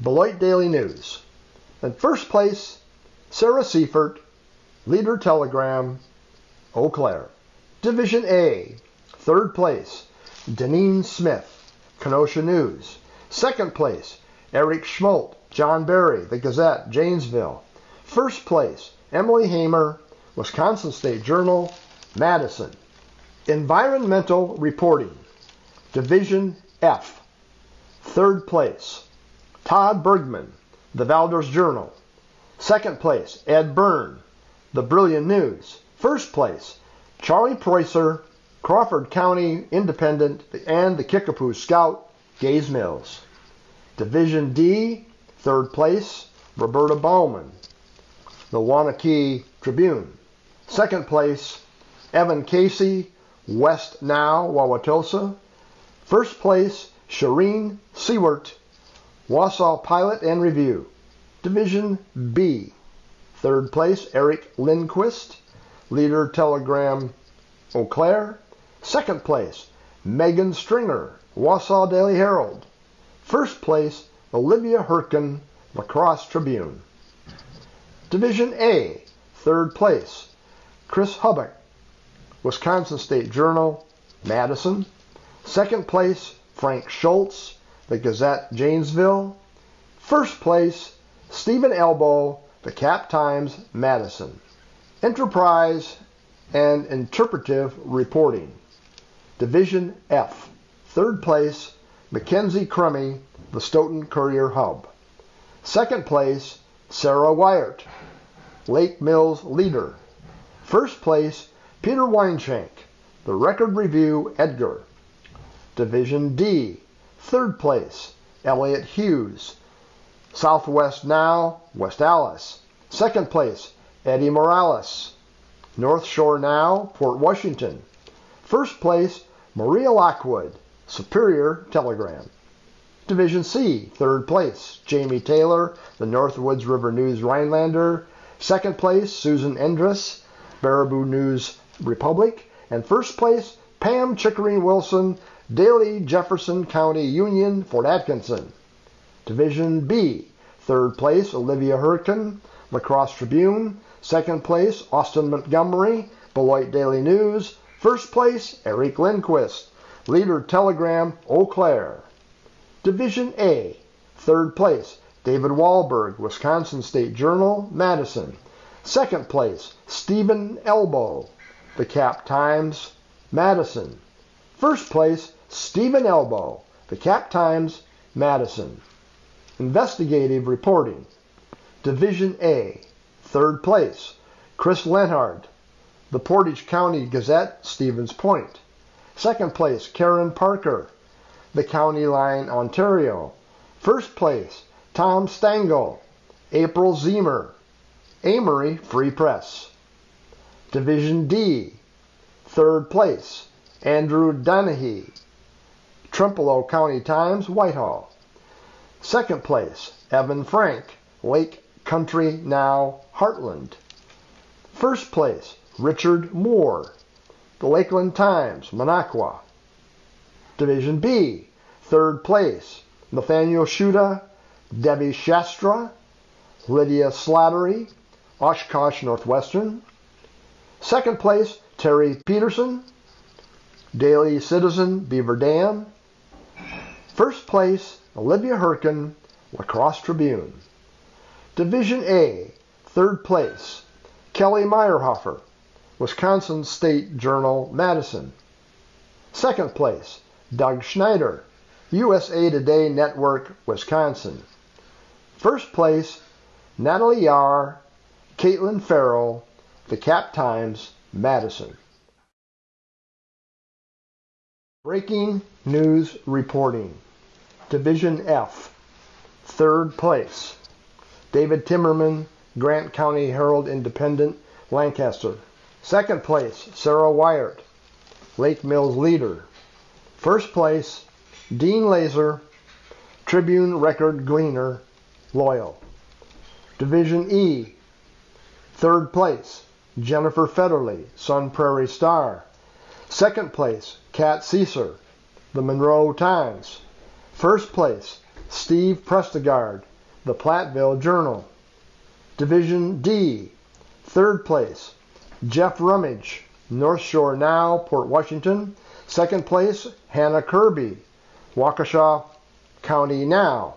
Beloit Daily News. And first place, Sarah Seifert, Leader Telegram, Eau Claire. Division A, third place, Deneen Smith, Kenosha News. Second place, Eric Schmoldt, John Barry, The Gazette, Janesville. First place, Emily Hamer, Wisconsin State Journal, Madison. Environmental Reporting, Division F. Third place, Todd Bergman, The Valders Journal. Second place, Ed Byrne, The Brillion News. First place, Charlie Preußer, Crawford County Independent, and the Kickapoo Scout, Gays Mills. Division D, third place, Roberta Bauman, the Waunakee Tribune. Second place, Evan Casey, West Now, Wauwatosa. First place, Shireen Seward, Wausau Pilot and Review. Division B. Third place, Eric Lindquist, Leader Telegram Eau Claire. Second place, Megan Stringer, Wausau Daily Herald. First place, Olivia Herkin, La Crosse Tribune. Division A, third place, Chris Hubbuch, Wisconsin State Journal, Madison. Second place, Frank Schultz, The Gazette, Janesville. First place, Stephen Elbow, The Cap Times, Madison. Enterprise and Interpretive Reporting. Division F. Third place, Mackenzie Crummy, the Stoughton Courier Hub. Second place, Sarah Wyatt, Lake Mills Leader. First place, Peter Weinschenk, the Record Review Edgar. Division D. Third place, Elliot Hughes, Southwest Now, West Allis. Second place, Eddie Morales, North Shore Now, Port Washington. First place, Maria Lockwood, Superior Telegram. Division C, third place, Jamie Taylor, the Northwoods River News Rhinelander. Second place, Susan Endress, Baraboo News Republic. And first place, Pam Chickering Wilson, Daily Jefferson County Union, Fort Atkinson. Division B, third place, Olivia Hurkin, La Crosse Tribune. Second place, Austin Montgomery, Beloit Daily News. First place, Eric Lindquist, Leader Telegram, Eau Claire. Division A, third place, David Wahlberg, Wisconsin State Journal, Madison. Second place, Stephen Elbow, The Cap Times, Madison. First place, Stephen Elbow, The Cap Times, Madison. Investigative Reporting. Division A, third place, Chris Lenhard, the Portage County Gazette, Stevens Point. Second place, Karen Parker, the County Line, Ontario. First place, Tom Stangl, April Zemer, Amery Free Press. Division D, third place, Andrew Donahue, Trempealeau County Times, Whitehall. Second place, Evan Frank, Lake Country Now, Hartland. First place, Richard Moore, The Lakeland Times, Minocqua. Division B, third place, Nathaniel Shuda, Debbie Shastra, Lydia Slattery, Oshkosh Northwestern. Second place, Terry Peterson, Daily Citizen, Beaver Dam. First place, Olivia Herkin, La Crosse Tribune. Division A, third place, Kelly Meyerhofer, Wisconsin State Journal, Madison. Second place, Doug Schneider, USA Today Network, Wisconsin. First place, Natalie Yahr, Caitlin Farrell, The Cap Times, Madison. Breaking news reporting. Division F. Third place. David Timmerman, Grant County Herald Independent, Lancaster. Second place, Sarah Wyatt, Lake Mills Leader. First place, Dean Laser, Tribune Record Gleaner, Loyal. Division E. Third place, Jennifer Federley, Sun Prairie Star. Second place, Kat Caesar, The Monroe Times. First place, Steve Prestegard, The Platteville Journal. Division D. Third place, Jeff Rummage, North Shore Now, Port Washington. Second place, Hannah Kirby, Waukesha County Now.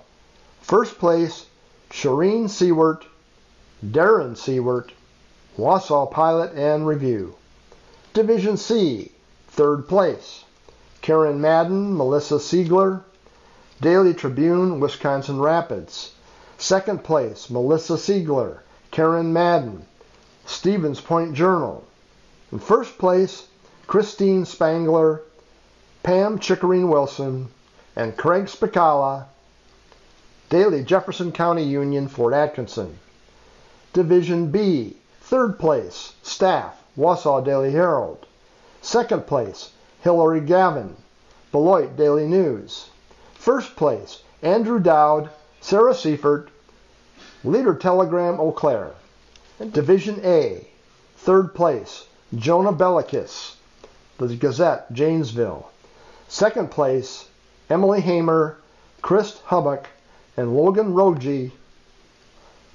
First place, Shireen Seward, Darren Seward, Wausau Pilot and Review. Division C, third place, Karen Madden, Melissa Siegler, Daily Tribune, Wisconsin Rapids. Second place, Melissa Siegler, Karen Madden, Stevens Point Journal. In first place, Christine Spangler, Pam Chickering Wilson, and Craig Spicala, Daily Jefferson County Union, Fort Atkinson. Division B, third place, Staff, Wausau Daily Herald. Second place, Hillary Gavin, Beloit Daily News. First place, Andrew Dowd, Sarah Seifert, Leader Telegram Eau Claire. Division A, third place, Jonah Bellikis, the Gazette, Janesville. Second place, Emily Hamer, Chris Hubbuch, and Logan Rogie,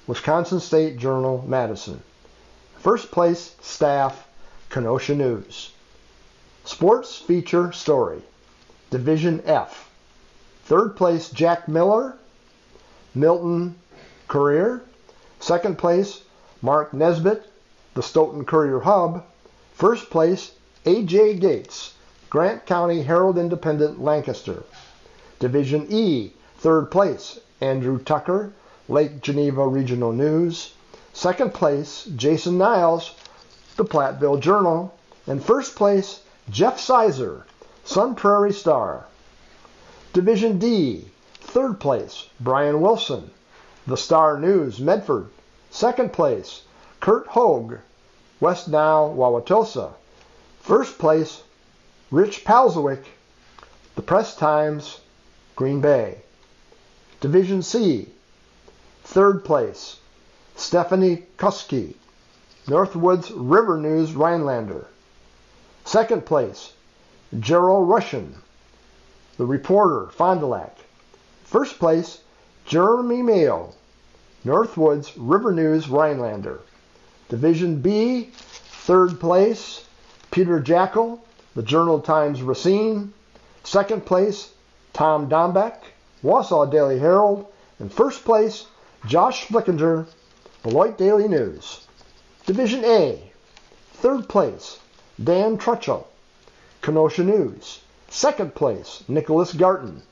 Wisconsin State Journal, Madison. First place, staff, Kenosha News. Sports feature story, Division F. Third place, Jack Miller, Milton Courier. Second place, Mark Nesbitt, the Stoughton Courier Hub. First place, A.J. Gates, Grant County Herald Independent, Lancaster. Division E, third place, Andrew Tucker, Lake Geneva Regional News. Second place, Jason Niles, the Platteville Journal. And first place, Jeff Sizer, Sun Prairie Star. Division D, third place, Brian Wilson, The Star News, Medford. Second place, Kurt Hogue, West Now, Wauwatosa. First place, Rich Palzowick, The Press Times, Green Bay. Division C, third place, Stephanie Kuski, Northwoods River News, Rhinelander. Second place, Gerald Russian, the reporter, Fond du Lac. First place, Jeremy Mayo, Northwoods River News, Rhinelander. Division B, third place, Peter Jackel, the Journal Times Racine. Second place, Tom Dombeck, Wausau Daily Herald. And first place, Josh Flickinger, Beloit Daily News. Division A, third place, Dan Truttschel, Kenosha News. Second place, Nicholas Garton,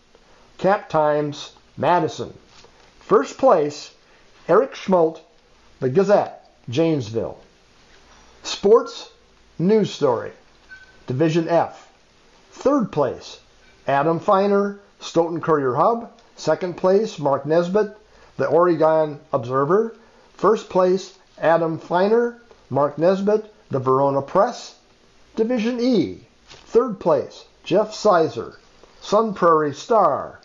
Cap Times, Madison. First place, Eric Schmoldt, The Gazette, Janesville. Sports News Story, Division F. Third place, Adam Feiner, Stoughton Courier Hub. Second place, Mark Nesbitt, The Oregon Observer. First place, Adam Feiner, Mark Nesbitt, The Verona Press. Division E. Third place, Jeff Sizer, Sun Prairie Star.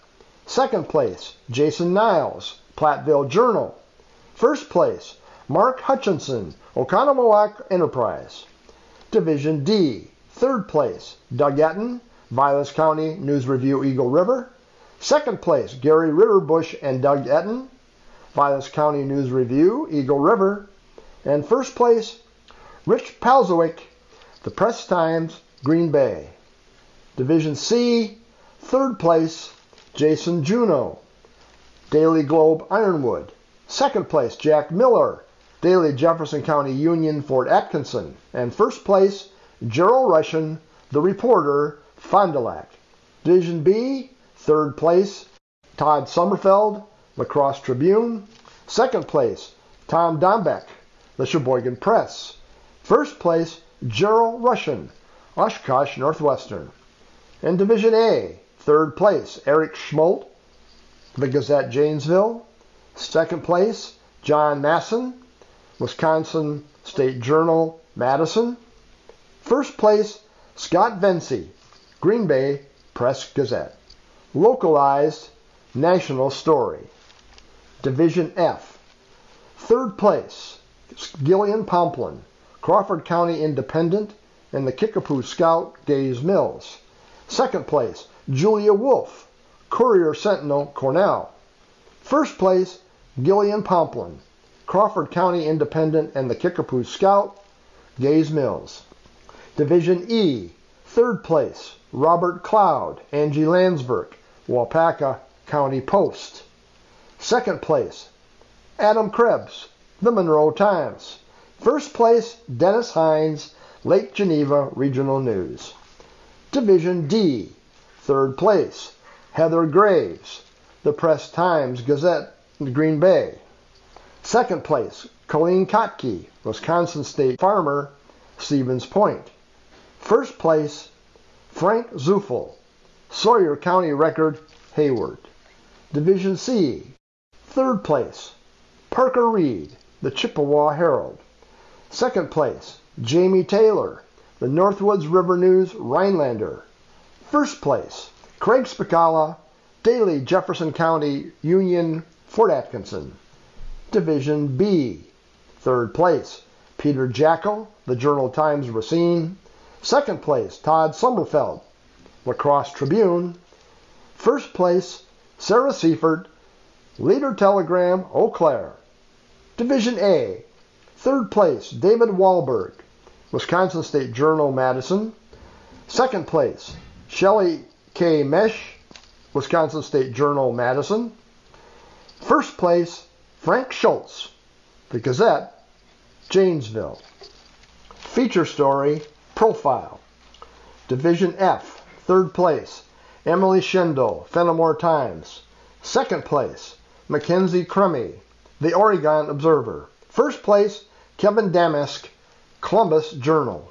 Second place, Jason Niles, Platteville Journal. First place, Mark Hutchinson, Oconomowoc Enterprise. Division D. Third place, Doug Etten, Vilas County News Review Eagle River. Second place, Gary Ritterbush and Doug Etten, Vilas County News Review Eagle River. And first place, Rich Palzowick, The Press Times, Green Bay. Division C, third place, Jason Juneau, Daily Globe Ironwood. Second place, Jack Miller, Daily Jefferson County Union, Fort Atkinson. And first place, Gerald Russian, The Reporter, Fond du Lac. Division B, third place, Todd Sommerfeld, La Crosse Tribune. Second place, Tom Dombeck, The Sheboygan Press. First place, Gerald Russian, Oshkosh Northwestern. In Division A, third place, Eric Schmoldt, the Gazette Janesville. Second place, John Masson, Wisconsin State Journal, Madison. First place, Scott Venci, Green Bay Press Gazette. Localized national story. Division F. Third place, Gillian Pomplin, Crawford County Independent, and the Kickapoo Scout, Gays Mills. Second place, Julia Wolf, Courier Sentinel, Cornell. First place, Gillian Pomplin, Crawford County Independent, and the Kickapoo Scout, Gays Mills. Division E, third place, Robert Cloud, Angie Landsverk, Waupaca County Post. Second place, Adam Krebs, The Monroe Times. First place, Dennis Hines, Lake Geneva Regional News. Division D, third place, Heather Graves, The Press Times Gazette, Green Bay. Second place, Colleen Kotke, Wisconsin State Farmer, Stevens Point. First place, Frank Zufel, Sawyer County Record, Hayward. Division C, third place, Parker Reed, the Chippewa Herald. Second place, Jamie Taylor, the Northwoods River News Rhinelander. First place, Craig Spicala, Daily Jefferson County Union, Fort Atkinson. Division B, third place, Peter Jackel, the Journal Times Racine. Second place, Todd Sommerfeld, La Crosse Tribune. First place, Sarah Seifert, Leader Telegram, Eau Claire. Division A, third place, David Wahlberg, Wisconsin State Journal, Madison. Second place, Shelley K. Mesh, Wisconsin State Journal, Madison. First place, Frank Schultz, The Gazette, Janesville. Feature story, Profile. Division F, third place, Emily Shendo, Fennimore Times. Second place, Mackenzie Crummy, The Oregon Observer. First place, Kevin Damask, Columbus Journal.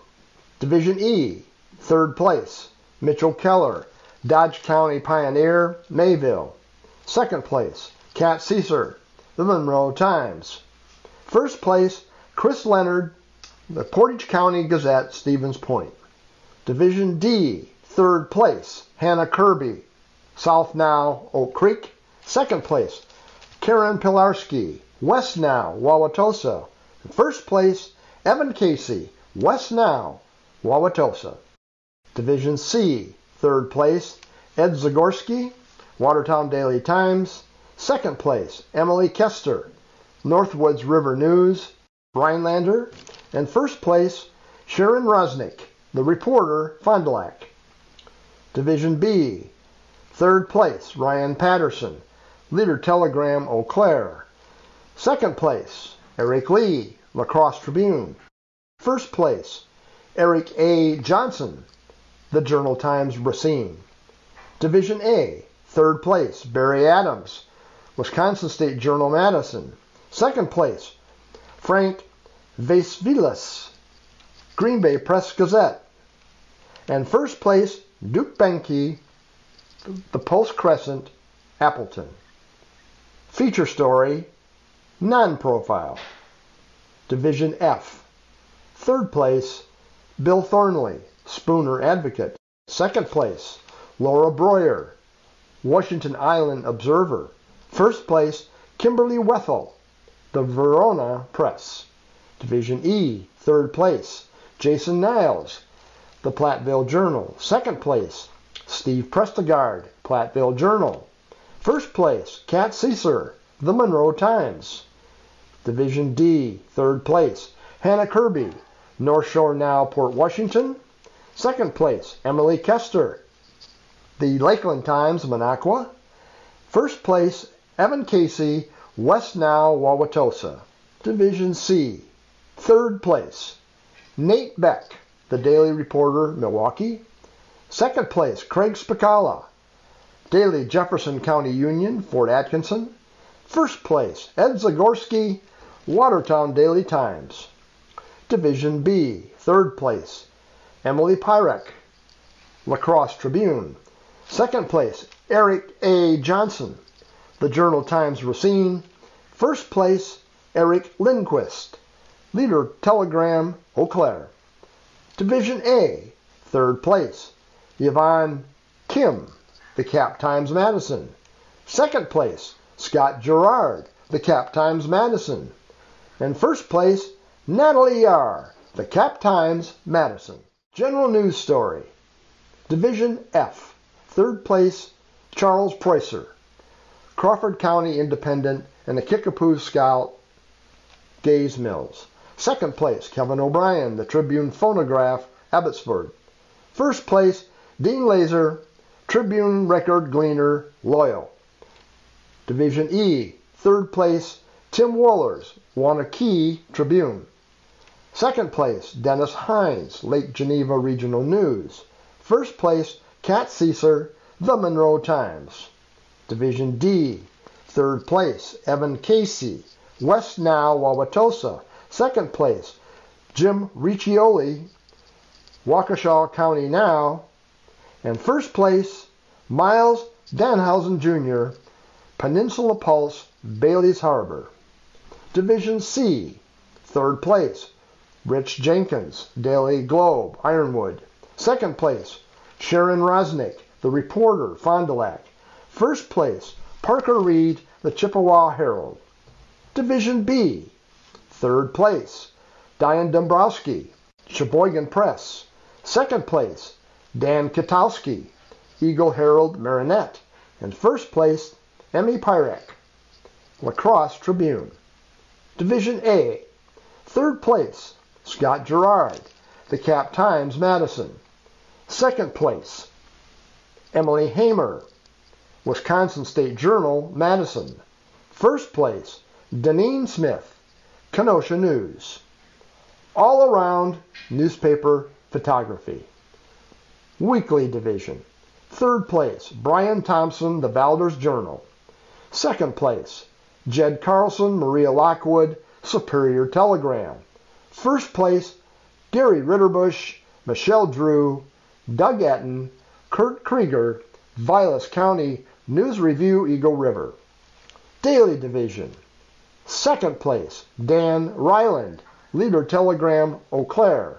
Division E, third place, Mitchell Keller, Dodge County Pioneer, Mayville. Second place, Kat Caesar, The Monroe Times. First place, Chris Leonard, The Portage County Gazette, Stevens Point. Division D, third place, Hannah Kirby, South Now, Oak Creek. Second place, Karen Pilarski, West Now, Wauwatosa. First place, Evan Casey, West Now, Wauwatosa. Division C, third place, Ed Zagorski, Watertown Daily Times. Second place, Emily Kester, Northwoods River News, Rhinelander. And first place, Sharon Rosnick, the reporter, Fond du Lac. Division B, third place, Ryan Patterson, Leader Telegram, Eau Claire. Second place, Eric Lee, La Crosse Tribune. First place, Eric A. Johnson, The Journal Times Racine. Division A, third place, Barry Adams, Wisconsin State Journal Madison. Second place, Frank Vaisvilas, Green Bay Press Gazette. And first place, Duke Behnke, The Post Crescent, Appleton. Feature story, non-profile. Division F. Third place, Bill Thornley, Spooner Advocate. Second place, Laura Breuer, Washington Island Observer. First place, Kimberly Wethel, The Verona Press. Division E, third place, Jason Niles, The Platteville Journal. Second place, Steve Prestegard, Platteville Journal. First place, Kat Caesar, The Monroe Times. Division D, third place, Hannah Kirby, North Shore Now, Port Washington. Second place, Emily Kester, The Lakeland Times, Minocqua. First place, Evan Casey, West Now, Wauwatosa. Division C, third place, Nate Beck, The Daily Reporter, Milwaukee. Second place, Craig Spicala, Daily Jefferson County Union, Fort Atkinson. First place, Ed Zagorski, Watertown Daily Times. Division B, third place, Emily Pyrek, La Crosse Tribune. Second place, Eric A. Johnson, the Journal Times Racine. First place, Eric Lindquist, Leader Telegram Eau Claire. Division A, third place, Yvonne Kim, the Cap Times Madison. Second place, Scott Girard, the Cap Times Madison. And first place, Natalie Yahr, the Cap Times Madison. General News Story. Division F. Third place, Charles Preußer, Crawford County Independent and the Kickapoo Scout, Gays Mills. Second place, Kevin O'Brien, the Tribune Phonograph, Abbotsford. First place, Dean Laser, Tribune Record Gleaner, Loyal. Division E, third place, Tim Wohlers, Waunakee Tribune. Second place, Dennis Hines, Lake Geneva Regional News. First place, Kat Caesar, The Monroe Times. Division D, third place, Evan Casey, West Now, Wauwatosa. Second place, Jim Riccioli, Waukesha County Now. And first place, Miles Danhausen Jr., Peninsula Pulse, Bailey's Harbor. Division C, third place, Rich Jenkins, Daily Globe, Ironwood. Second place, Sharon Rosnick, The Reporter, Fond du Lac. First place, Parker Reed, The Chippewa Herald. Division B, third place, Diane Dombrowski, Sheboygan Press. Second place, Dan Kitowski, Eagle Herald Marinette. And first place, Emmy Pyrek, La Crosse Tribune. Division A, third place, Scott Girard, The Cap Times Madison. Second place, Emily Hamer, Wisconsin State Journal, Madison. First place, Deneen Smith, Kenosha News. All around newspaper photography. Weekly division. Third place, Brian Thompson, The Valders Journal. Second place, Jed Carlson, Maria Lockwood, Superior Telegram. First place, Gary Ritterbush, Michelle Drew, Doug Etten, Kurt Krieger, Vilas County News Review Eagle River. Daily Division. Second place, Dan Reiland, Leader Telegram Eau Claire.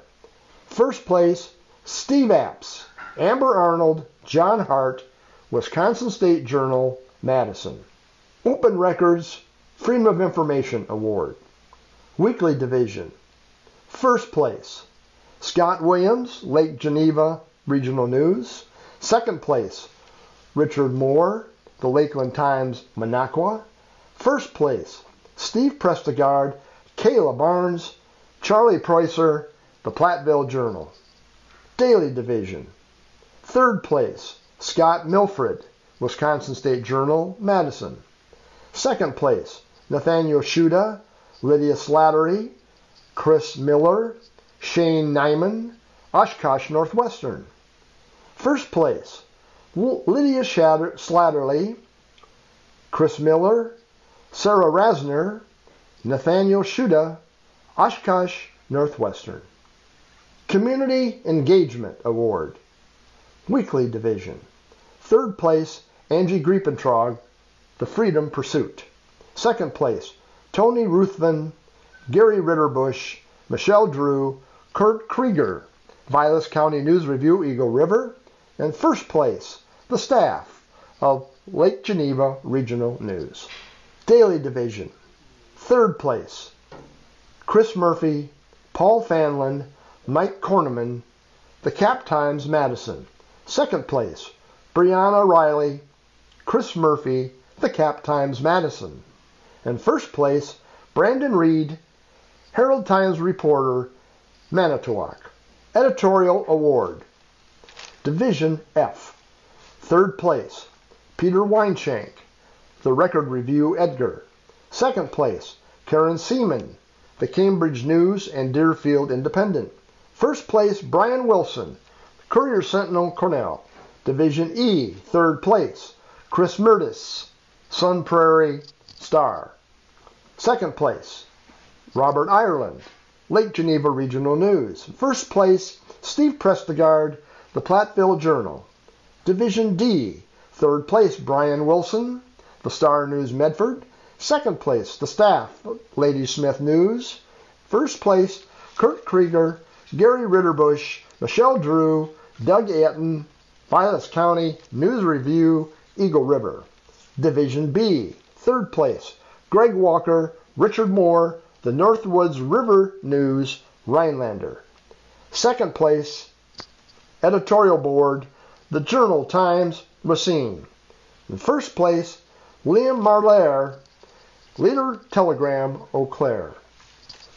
First place, Steve Apps, Amber Arnold, John Hart, Wisconsin State Journal, Madison. Open Records Freedom of Information Award. Weekly Division. First place, Scott Williams, Lake Geneva Regional News. Second place, Richard Moore, the Lakeland Times, Minocqua. First place, Steve Prestegard, Kayla Barnes, Charlie Preußer, the Platteville Journal. Daily Division. Third place, Scott Milfred, Wisconsin State Journal, Madison. Second place, Nathaniel Shuda, Lydia Slattery, Chris Miller, Shane Nyman, Oshkosh Northwestern. First place, Lydia Slattery, Chris Miller, Sarah Rasner, Nathaniel Shuda, Oshkosh Northwestern. Community Engagement Award, Weekly Division. Third place, Angie Griepentrog, The Freedom Pursuit. Second place, Tony Ruthven, Gary Ritterbush, Michelle Drew, Kurt Krieger, Vilas County News Review, Eagle River. And first place, the staff of Lake Geneva Regional News. Daily Division. Third place, Chris Murphy, Paul Fanlund, Mike Corneman, The Cap Times Madison. Second place, Brianna Riley, Chris Murphy, The Cap Times Madison. And first place, Brandon Reed, Herald Times reporter, Manitowoc. Editorial Award. Division F. Third place, Peter Weinschenk, The Record Review Edgar. Second place, Karen Seaman, The Cambridge News and Deerfield Independent. First place, Brian Wilson, Courier Sentinel Cornell. Division E, third place, Chris Murtis, Sun Prairie Star. Second place, Robert Ireland, Lake Geneva Regional News. First place, Steve Prestegard, the Platteville Journal. Division D, third place, Brian Wilson, the Star News Medford. Second place, the staff, Ladysmith News. First place, Kurt Krieger, Gary Ritterbush, Michelle Drew, Doug Etten, Vilas County News Review, Eagle River. Division B, third place, Greg Walker, Richard Moore, the Northwoods River News, Rhinelander. Second place, editorial board, the Journal Times, Racine. In first place, Liam Marlaire, Leader Telegram, Eau Claire.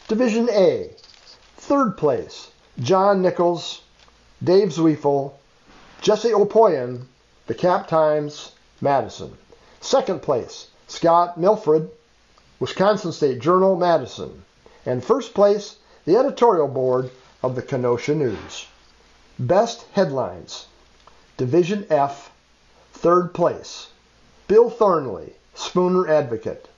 Division A, third place, John Nichols, Dave Zweifel, Jesse Opoien, The Cap Times, Madison. Second place, Scott Milfred, Wisconsin State Journal, Madison. And first place, the editorial board of the Kenosha News. Best headlines Division F, third place, Bill Thornley, Spooner Advocate.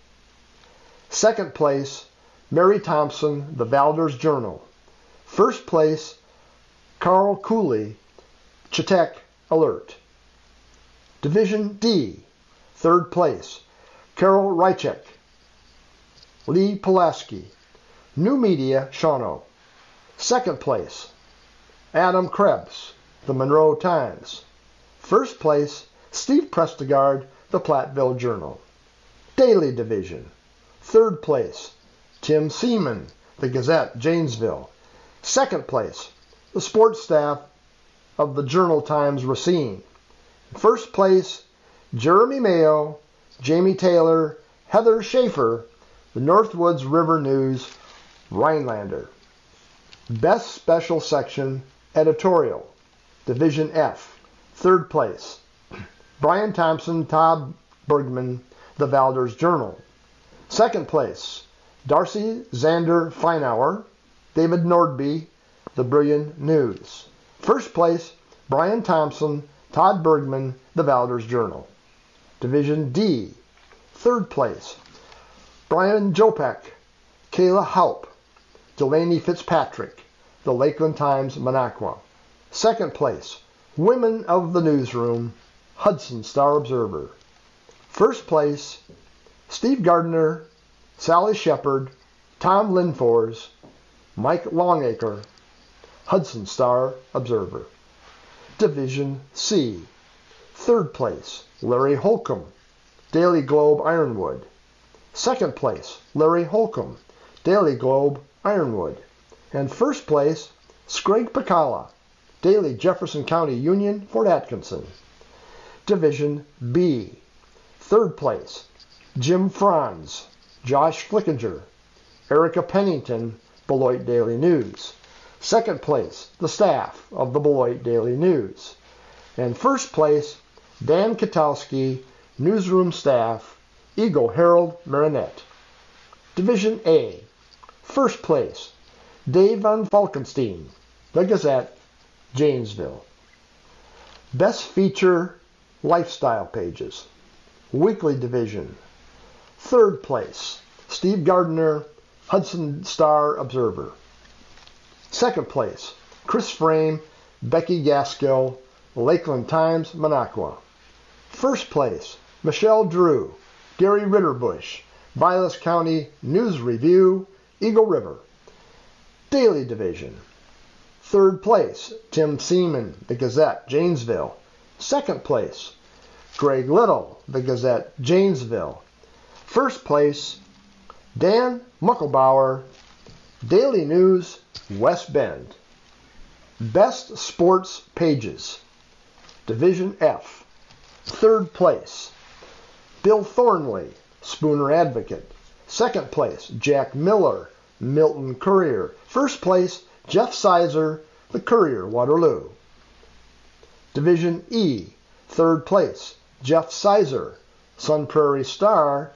Second place, Mary Thompson, The Valders Journal. First place, Carl Cooley, Chetek Alert. Division D, third place, Carol Rychek, Lee Pulaski, New Media, Shawano. Second place, Adam Krebs, The Monroe Times. First place, Steve Prestegard, The Platteville Journal. Daily Division. Third place, Tim Seaman, The Gazette, Janesville. Second place, the sports staff of the Journal Times Racine. First place, Jeremy Mayo, Jamie Taylor, Heather Schaefer, the Northwoods River News, Rhinelander. Best Special Section, Editorial, Division F, third place. Brian Thompson, Todd Bergman, The Valders Journal. Second place, Darcy Zander Feinauer, David Nordby, The Brillion News. First place, Brian Thompson, Todd Bergman, The Valders Journal. Division D. Third place, Brian Jopek, Kayla Haupt, Delaney Fitzpatrick, The Lakeland Times, Minocqua. Second place, Women of the Newsroom, Hudson Star Observer. First place, Steve Gardner, Sally Shepard, Tom Linfors, Mike Longacre, Hudson Star Observer. Division C. Third place, Larry Holcomb, Daily Globe Ironwood. Second place, Larry Holcomb, Daily Globe Ironwood. And first place, Craig Spicala, Daily Jefferson County Union, Fort Atkinson. Division B. Third place, Jim Franz, Josh Flickinger, Erica Pennington, Beloit Daily News. Second place, the staff of the Beloit Daily News. And first place, Dan Katowski, newsroom staff, Eagle Herald Marinette. Division A. First place, Dave Van Falkenstein, The Gazette, Janesville. Best Feature Lifestyle Pages. Weekly Division. Third place, Steve Gardner, Hudson Star Observer. Second place, Chris Frame, Becky Gaskill, Lakeland Times, Minocqua. First place, Michelle Drew, Gary Ritterbush, Vilas County News Review, Eagle River. Daily Division. Third place, Tim Seaman, The Gazette, Janesville. Second place, Greg Little, The Gazette, Janesville. First place, Dan Muckelbauer, Daily News, West Bend. Best Sports Pages. Division F. Third place, Bill Thornley, Spooner Advocate. Second place, Jack Miller, Milton Courier. First place, Jeff Sizer, The Courier, Waterloo. Division E. Third place, Jeff Sizer, Sun Prairie Star.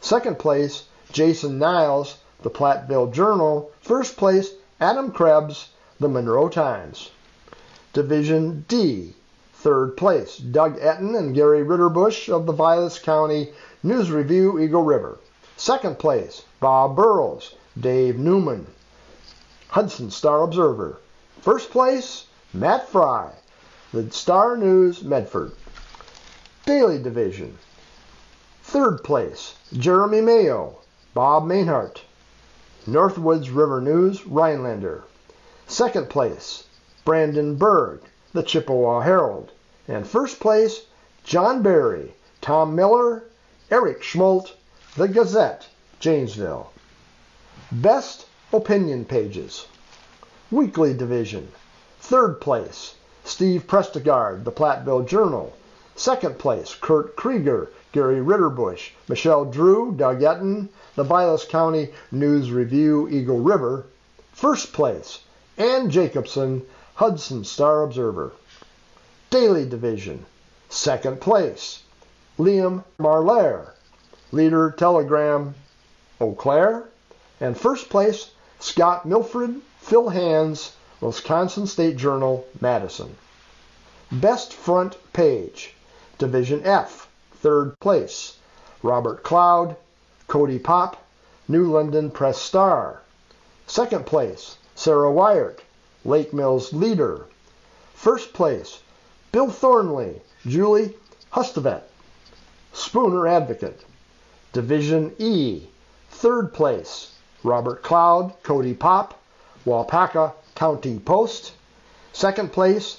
Second place, Jason Niles, The Platteville Journal. First place, Adam Krebs, The Monroe Times. Division D. Third place, Doug Etten and Gary Ritterbush of the Vilas County News Review, Eagle River. Second place, Bob Burrows, Dave Newman, Hudson Star Observer. First place, Matt Fry, the Star News Medford. Daily Division. Third place, Jeremy Mayo, Bob Mainhart. Northwoods River News, Rhinelander. Second place, Brandon Berg, the Chippewa Herald. And first place, John Barry, Tom Miller, Eric Schmoldt, the Gazette, Janesville. Best Opinion Pages. Weekly Division. Third place, Steve Prestegard, the Platteville Journal. Second place, Kurt Krieger, Gary Ritterbush, Michelle Drew, Doug Etten, the Vilas County News Review, Eagle River. First place, Ann Jacobson, Hudson Star Observer. Daily Division. Second place, Liam Marlaire, Leader Telegram, Eau Claire. And first place, Scott Milfred, Phil Hands, Wisconsin State Journal, Madison. Best Front Page, Division F, third place, Robert Cloud, Cody Pop, New London Press Star. Second place, Sarah Wyatt, Lake Mills Leader. First place, Bill Thornley, Julie Hustavet, Spooner Advocate. Division E, third place, Robert Cloud, Cody Pop, Waupaca County Post. Second place,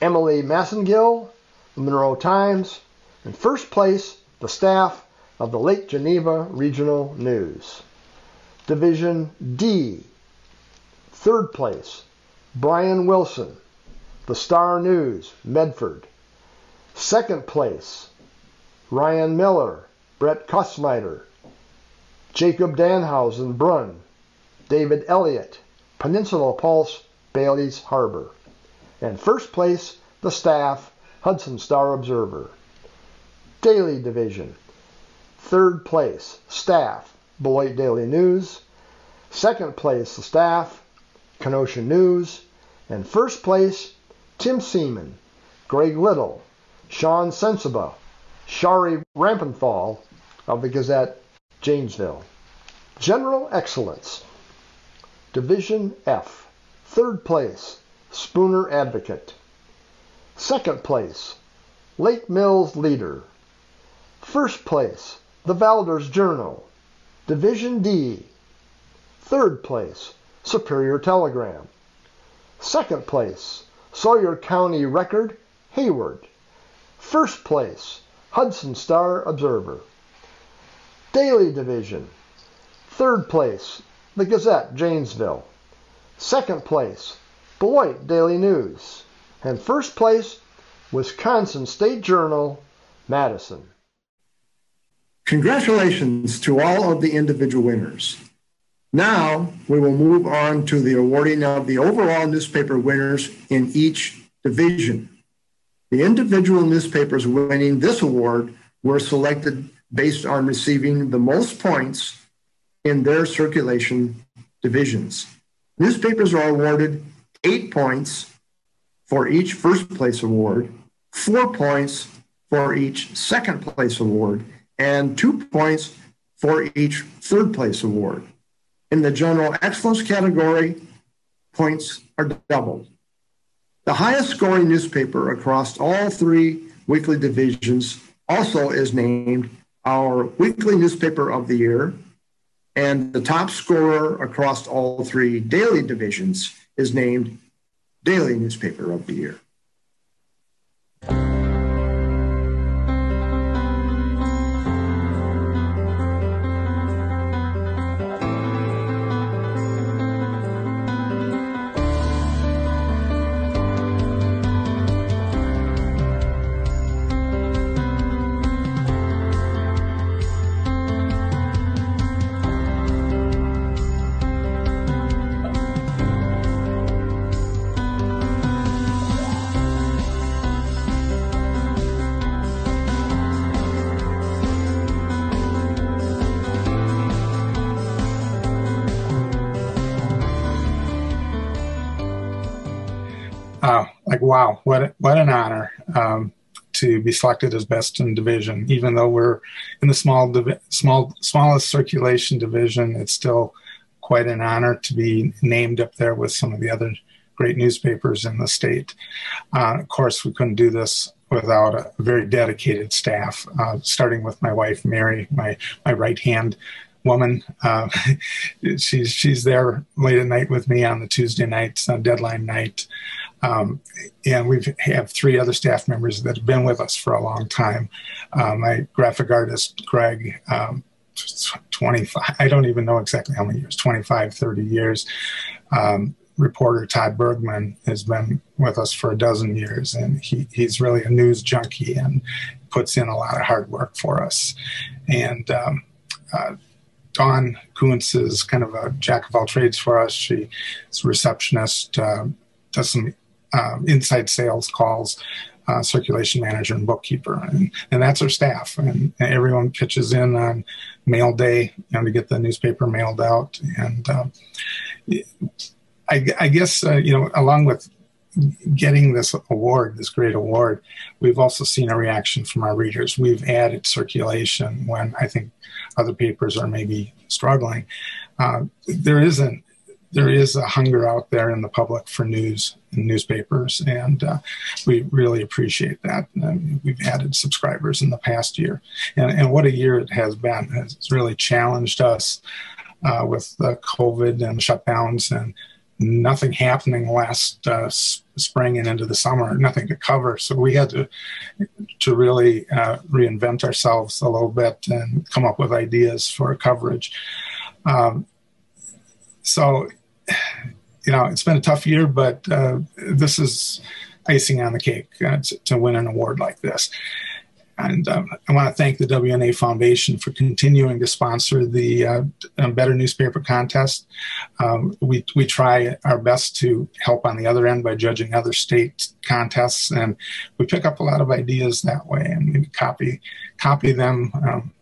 Emily Massengill, Monroe Times. And first place, the staff of the Lake Geneva Regional News. Division D, third place, Brian Wilson, the Star News, Medford. Second place, Ryan Miller, Brett Kussmeiter, Jacob Danhausen, Brunn, David Elliott, Peninsula Pulse, Bailey's Harbor. And first place, the staff, Hudson Star Observer. Daily Division. Third place, staff, Beloit Daily News. Second place, the staff, Kenosha News. And first place, Tim Seaman, Greg Little, Sean Sensiba, Shari Rampenthal of the Gazette, Janesville. General Excellence. Division F. Third place, Spooner Advocate. Second place, Lake Mills Leader. First place, The Valders Journal. Division D. Third place, Superior Telegram. Second place, Sawyer County Record, Hayward. First place, Hudson Star Observer. Daily Division. Third place, the Gazette, Janesville. Second place, Beloit Daily News. And first place, Wisconsin State Journal, Madison. Congratulations to all of the individual winners. Now we will move on to the awarding of the overall newspaper winners in each division. The individual newspapers winning this award were selected based on receiving the most points in their circulation divisions. Newspapers are awarded eight points for each first place award, four points for each second place award, and two points for each third place award. In the general excellence category, points are doubled. The highest scoring newspaper across all three weekly divisions also is named our weekly newspaper of the year, and the top scorer across all three daily divisions is named Daily Newspaper of the Year. Wow, what what an honor um, to be selected as best in division. Even though we're in the small divi- small smallest circulation division, it's still quite an honor to be named up there with some of the other great newspapers in the state. Uh, of course, we couldn't do this without a very dedicated staff, uh, starting with my wife, Mary, my, my right hand woman. Uh, she's she's there late at night with me on the Tuesday nights, on deadline night. Um, and we have three other staff members that have been with us for a long time. Uh, my graphic artist, Greg, um, 25, I don't even know exactly how many years, 25, 30 years. Um, reporter Todd Bergman has been with us for a dozen years, and he, he's really a news junkie and puts in a lot of hard work for us. And um, uh, Dawn Kuntz is kind of a jack of all trades for us. She's a receptionist, uh, does some um, inside sales calls, uh, circulation manager, and bookkeeper, and, and that's our staff. And, and, everyone pitches in on mail day, you know, to get the newspaper mailed out. And uh, I, I, guess uh, you know, along with getting this award, this great award, we've also seen a reaction from our readers. We've added circulation when I think other papers are maybe struggling. Uh, there isn't there is a hunger out there in the public for news and newspapers, and uh, we really appreciate that. We've added subscribers in the past year, and, and what a year it has been. It's really challenged us uh, with the COVID and shutdowns and nothing happening last uh, spring and into the summer, nothing to cover. So we had to to really uh, reinvent ourselves a little bit and come up with ideas for coverage. Um, so, you know, it's been a tough year, but uh, this is icing on the cake uh, to, to win an award like this. And um, I want to thank the WNA Foundation for continuing to sponsor the uh, um, Better Newspaper Contest. Um, we, we try our best to help on the other end by judging other state contests, and we pick up a lot of ideas that way, and we copy copy them. Um,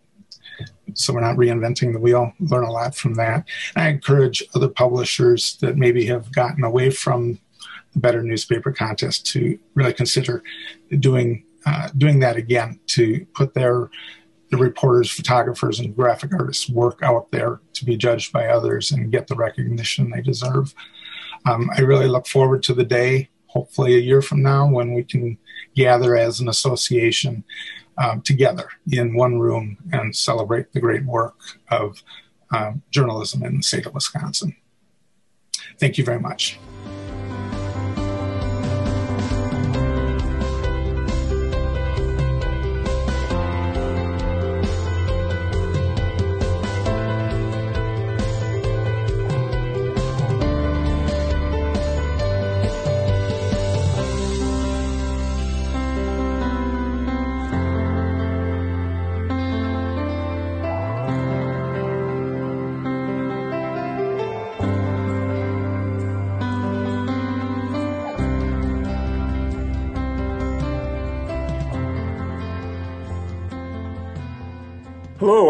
so we're not reinventing the wheel. Learn a lot from that. And I encourage other publishers that maybe have gotten away from the Better Newspaper Contest to really consider doing uh, doing that again to put their the reporters, photographers, and graphic artists' work out there to be judged by others and get the recognition they deserve. Um, I really look forward to the day, hopefully a year from now, when we can gather as an association um, together in one room and celebrate the great work of um, journalism in the state of Wisconsin. Thank you very much.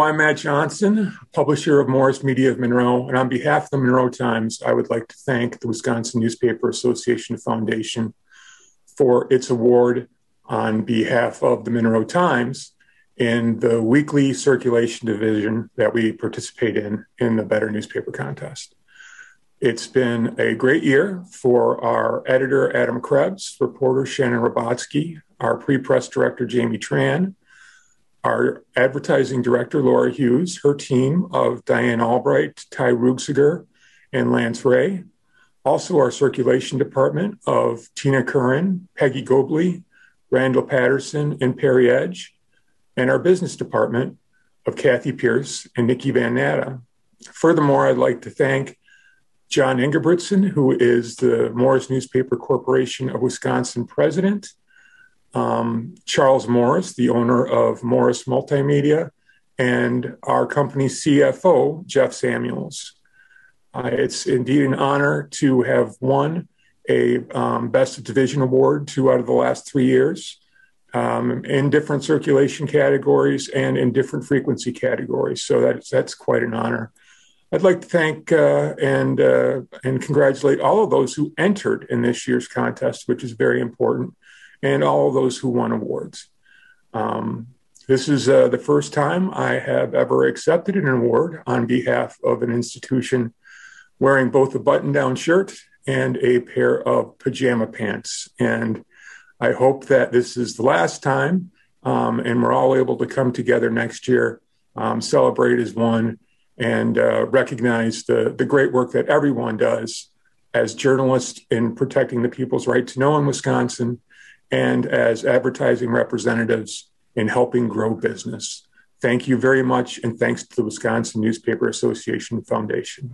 I'm Matt Johnson, publisher of Morris Media of Monroe. And on behalf of the Monroe Times, I would like to thank the Wisconsin Newspaper Association Foundation for its award on behalf of the Monroe Times in the weekly circulation division that we participate in in the Better Newspaper Contest. It's been a great year for our editor, Adam Krebs, reporter Shannon Robotsky, our pre press director, Jamie Tran our advertising director, Laura Hughes, her team of Diane Albright, Ty Rugsiger, and Lance Ray. Also, our circulation department of Tina Curran, Peggy Gobley, Randall Patterson, and Perry Edge. And our business department of Kathy Pierce and Nikki Van Natta. Furthermore, I'd like to thank John Ingebrigtsen, who is the Morris Newspaper Corporation of Wisconsin president, um, Charles Morris, the owner of Morris Multimedia, and our company's CFO, Jeff Samuels. Uh, it's indeed an honor to have won a um, Best of Division award two out of the last three years um, in different circulation categories and in different frequency categories. So that's, that's quite an honor. I'd like to thank uh, and uh, and congratulate all of those who entered in this year's contest, which is very important and all those who won awards. Um, this is uh, the first time I have ever accepted an award on behalf of an institution wearing both a button down shirt and a pair of pajama pants. And I hope that this is the last time um, and we're all able to come together next year, um, celebrate as one, and uh, recognize the, the great work that everyone does as journalists in protecting the people's right to know in Wisconsin and as advertising representatives in helping grow business. Thank you very much, and thanks to the Wisconsin Newspaper Association Foundation.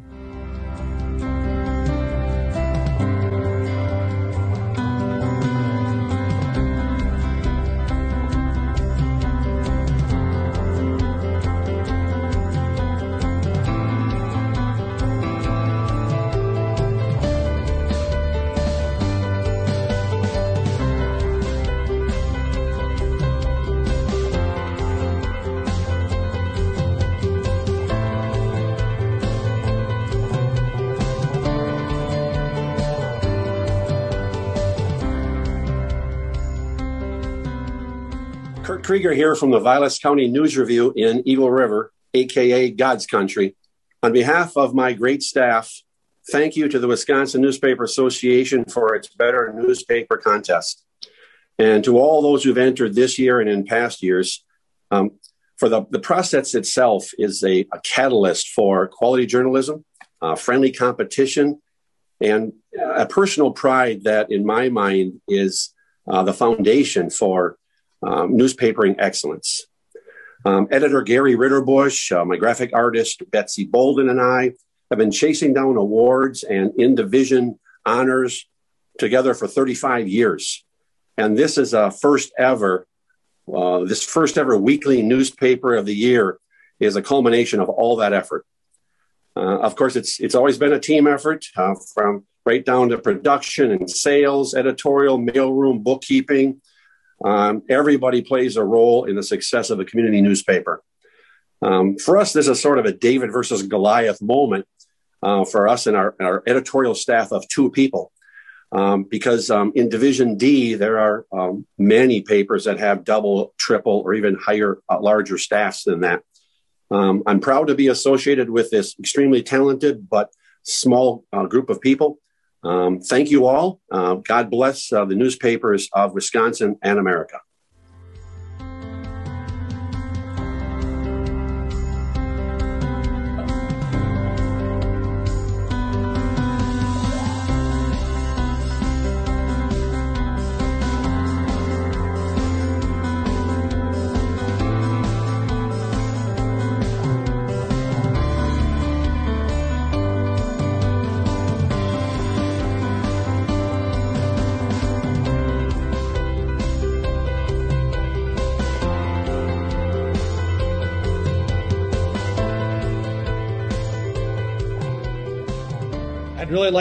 Krueger here from the Vilas County News Review in Eagle River, aka God's Country. On behalf of my great staff, thank you to the Wisconsin Newspaper Association for its Better Newspaper contest. And to all those who've entered this year and in past years, um, for the, the process itself is a, a catalyst for quality journalism, uh, friendly competition, and a personal pride that, in my mind, is uh, the foundation for um, newspapering excellence. Um, editor Gary Ritterbush, uh, my graphic artist Betsy Bolden, and I have been chasing down awards and in division honors together for 35 years. And this is a first ever, uh, this first ever weekly newspaper of the year is a culmination of all that effort. Uh, of course, it's it's always been a team effort uh, from right down to production and sales, editorial, mailroom, bookkeeping, um, everybody plays a role in the success of a community newspaper. Um, for us, this is sort of a David versus Goliath moment uh, for us and our, our, editorial staff of two people. Um, because um, in Division D, there are um, many papers that have double, triple, or even higher, uh, larger staffs than that. Um, I'm proud to be associated with this extremely talented but small uh, group of people. Um, thank you all. Uh, God bless uh, the newspapers of Wisconsin and America.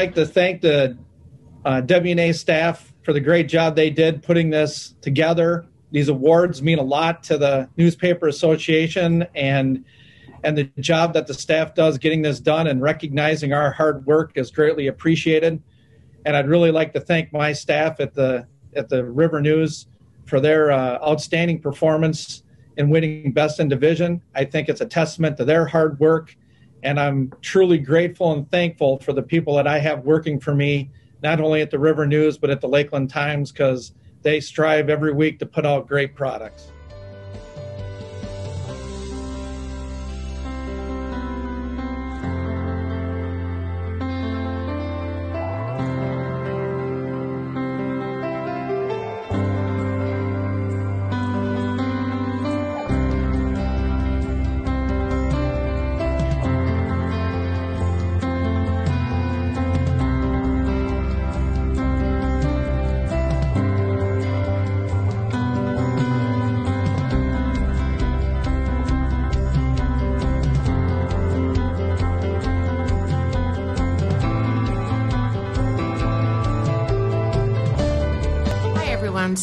Like to thank the uh, WNA staff for the great job they did putting this together. These awards mean a lot to the Newspaper Association and and the job that the staff does getting this done and recognizing our hard work is greatly appreciated. And I'd really like to thank my staff at the at the River News for their uh, outstanding performance in winning Best in Division. I think it's a testament to their hard work and I'm truly grateful and thankful for the people that I have working for me, not only at the River News, but at the Lakeland Times, because they strive every week to put out great products.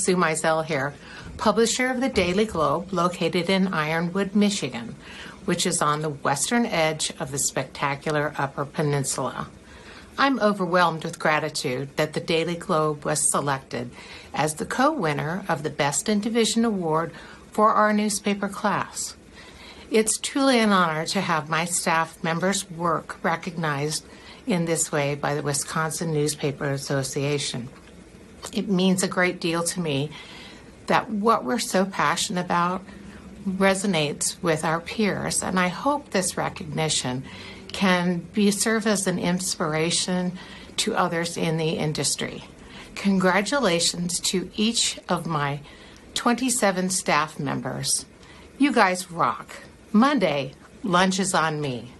Sue Mizell here, publisher of the Daily Globe, located in Ironwood, Michigan, which is on the western edge of the spectacular Upper Peninsula. I'm overwhelmed with gratitude that the Daily Globe was selected as the co winner of the Best in Division Award for our newspaper class. It's truly an honor to have my staff members' work recognized in this way by the Wisconsin Newspaper Association. It means a great deal to me that what we're so passionate about resonates with our peers, and I hope this recognition can be serve as an inspiration to others in the industry. Congratulations to each of my 27 staff members. You guys rock. Monday, lunch is on me.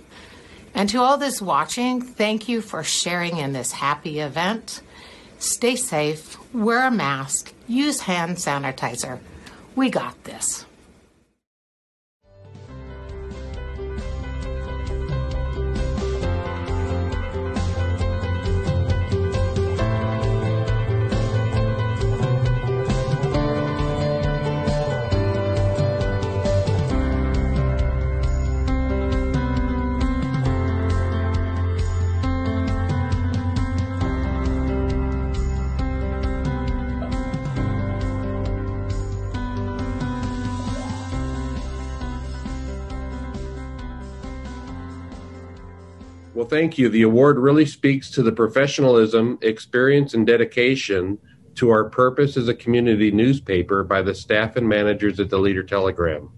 And to all those watching, thank you for sharing in this happy event. Stay safe, wear a mask, use hand sanitizer. We got this. Thank you. The award really speaks to the professionalism, experience, and dedication to our purpose as a community newspaper by the staff and managers at the Leader Telegram.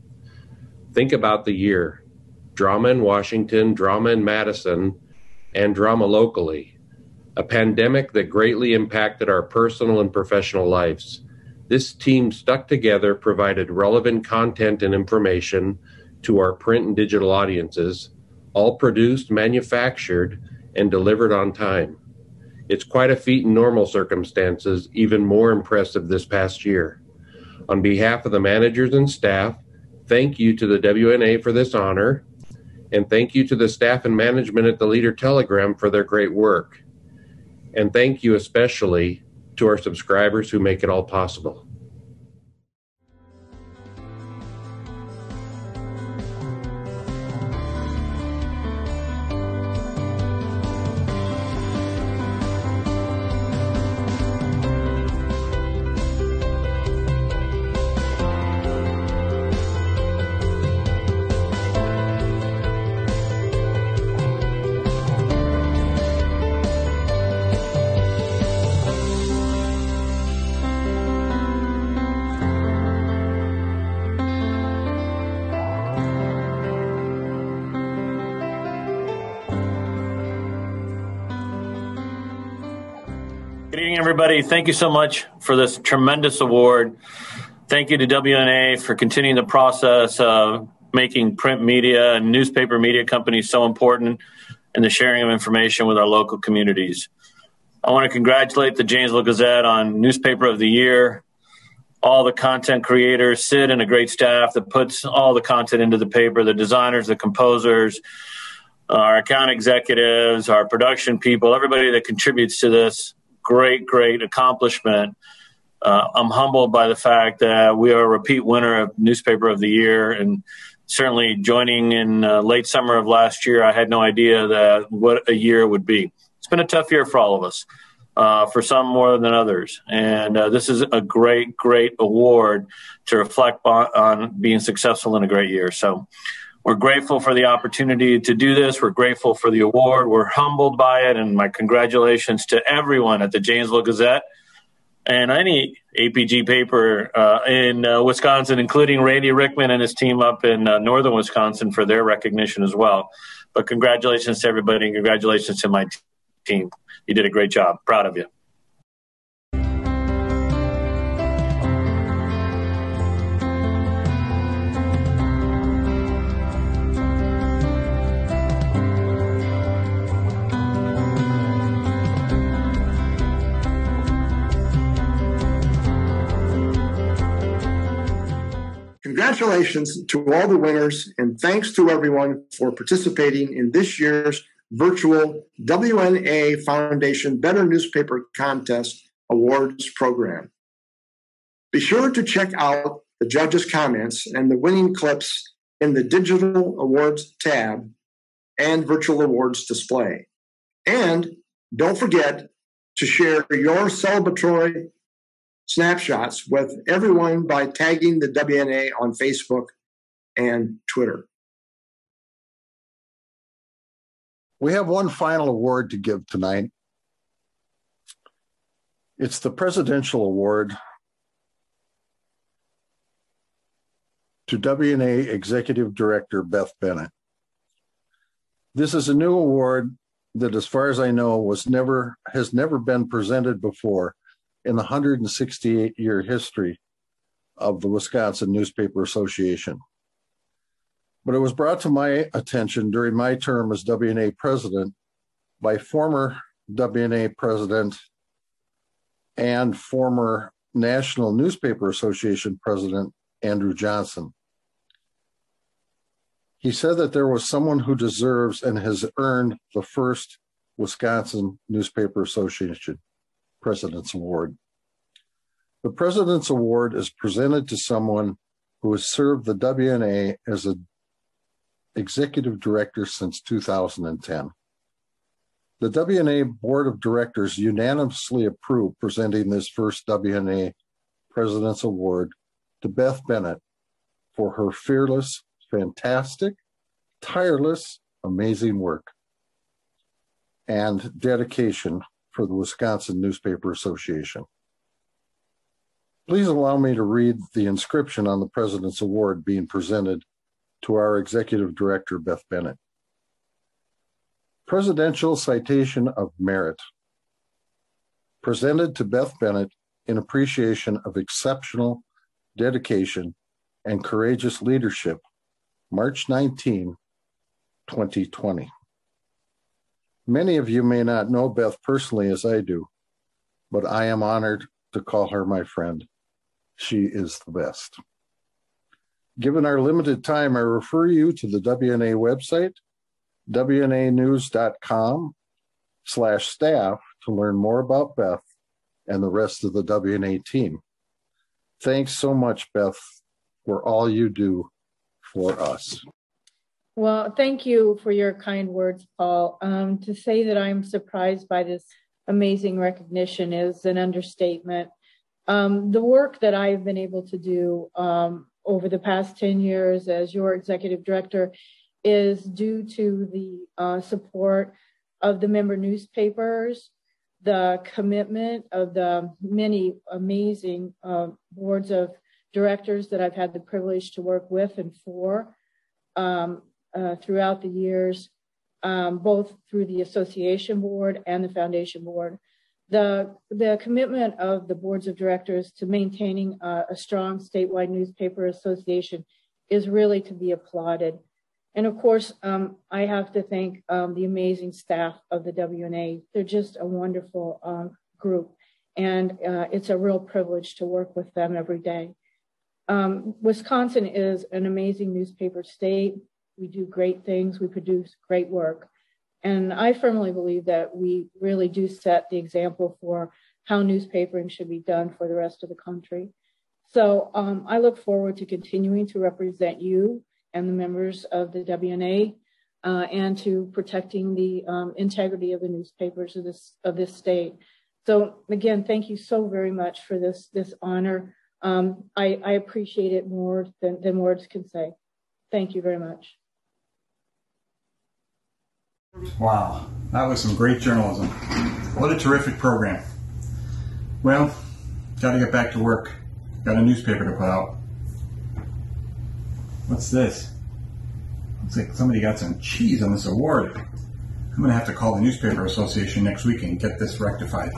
Think about the year drama in Washington, drama in Madison, and drama locally. A pandemic that greatly impacted our personal and professional lives. This team stuck together, provided relevant content and information to our print and digital audiences all produced, manufactured, and delivered on time. It's quite a feat in normal circumstances, even more impressive this past year. On behalf of the managers and staff, thank you to the WNA for this honor, and thank you to the staff and management at the Leader Telegram for their great work. And thank you especially to our subscribers who make it all possible. Everybody. Thank you so much for this tremendous award. Thank you to WNA for continuing the process of making print media and newspaper media companies so important in the sharing of information with our local communities. I want to congratulate the Janesville Gazette on Newspaper of the Year, all the content creators, Sid and a great staff that puts all the content into the paper, the designers, the composers, our account executives, our production people, everybody that contributes to this great, great accomplishment. Uh, I'm humbled by the fact that we are a repeat winner of Newspaper of the Year, and certainly joining in uh, late summer of last year, I had no idea that what a year would be. It's been a tough year for all of us, uh, for some more than others, and uh, this is a great, great award to reflect on, on being successful in a great year. So. We're grateful for the opportunity to do this. We're grateful for the award. We're humbled by it. And my congratulations to everyone at the Janesville Gazette and any APG paper uh, in uh, Wisconsin, including Randy Rickman and his team up in uh, northern Wisconsin for their recognition as well. But congratulations to everybody and congratulations to my team. You did a great job. Proud of you. Congratulations to all the winners, and thanks to everyone for participating in this year's virtual WNA Foundation Better Newspaper Contest Awards program. Be sure to check out the judges' comments and the winning clips in the Digital Awards tab and Virtual Awards display. And don't forget to share your celebratory snapshots with everyone by tagging the WNA on Facebook and Twitter. We have one final award to give tonight. It's the Presidential Award to WNA Executive Director Beth Bennett. This is a new award that, as far as I know, was never has never been presented before in the 168 year history of the Wisconsin Newspaper Association. But it was brought to my attention during my term as WNA president by former WNA president and former National Newspaper Association president Andrew Johnson. He said that there was someone who deserves and has earned the first Wisconsin Newspaper Association President's Award. The President's Award is presented to someone who has served the WNA as an executive director since 2010. The WNA Board of Directors unanimously approved presenting this first WNA President's Award to Beth Bennett for her fearless, fantastic, tireless, amazing work and dedication for the Wisconsin Newspaper Association. Please allow me to read the inscription on the President's Award being presented to our Executive Director, Beth Bennett. Presidential Citation of Merit. Presented to Beth Bennett in appreciation of exceptional dedication and courageous leadership, March 19, 2020. Many of you may not know Beth personally as I do, but I am honored to call her my friend. She is the best. Given our limited time, I refer you to the WNA website, wnanews.com slash staff to learn more about Beth and the rest of the WNA team. Thanks so much, Beth, for all you do for us. Well, thank you for your kind words, Paul. Um, to say that I'm surprised by this amazing recognition is an understatement. Um, the work that I've been able to do um, over the past 10 years as your executive director is due to the uh, support of the member newspapers, the commitment of the many amazing uh, boards of directors that I've had the privilege to work with and for um, uh, throughout the years, um, both through the association board and the foundation board. The, the commitment of the boards of directors to maintaining a, a strong statewide newspaper association is really to be applauded. And of course, um, I have to thank um, the amazing staff of the WNA. They're just a wonderful um, group, and uh, it's a real privilege to work with them every day. Um, Wisconsin is an amazing newspaper state. We do great things, we produce great work. And I firmly believe that we really do set the example for how newspapering should be done for the rest of the country. So um, I look forward to continuing to represent you and the members of the WNA uh, and to protecting the um, integrity of the newspapers of this of this state. So again, thank you so very much for this this honor. Um, I, I, appreciate it more than, than words can say. Thank you very much. Wow, that was some great journalism. What a terrific program. Well, got to get back to work. Got a newspaper to put out. What's this? Looks like somebody got some cheese on this award. I'm going to have to call the Newspaper Association next week and get this rectified.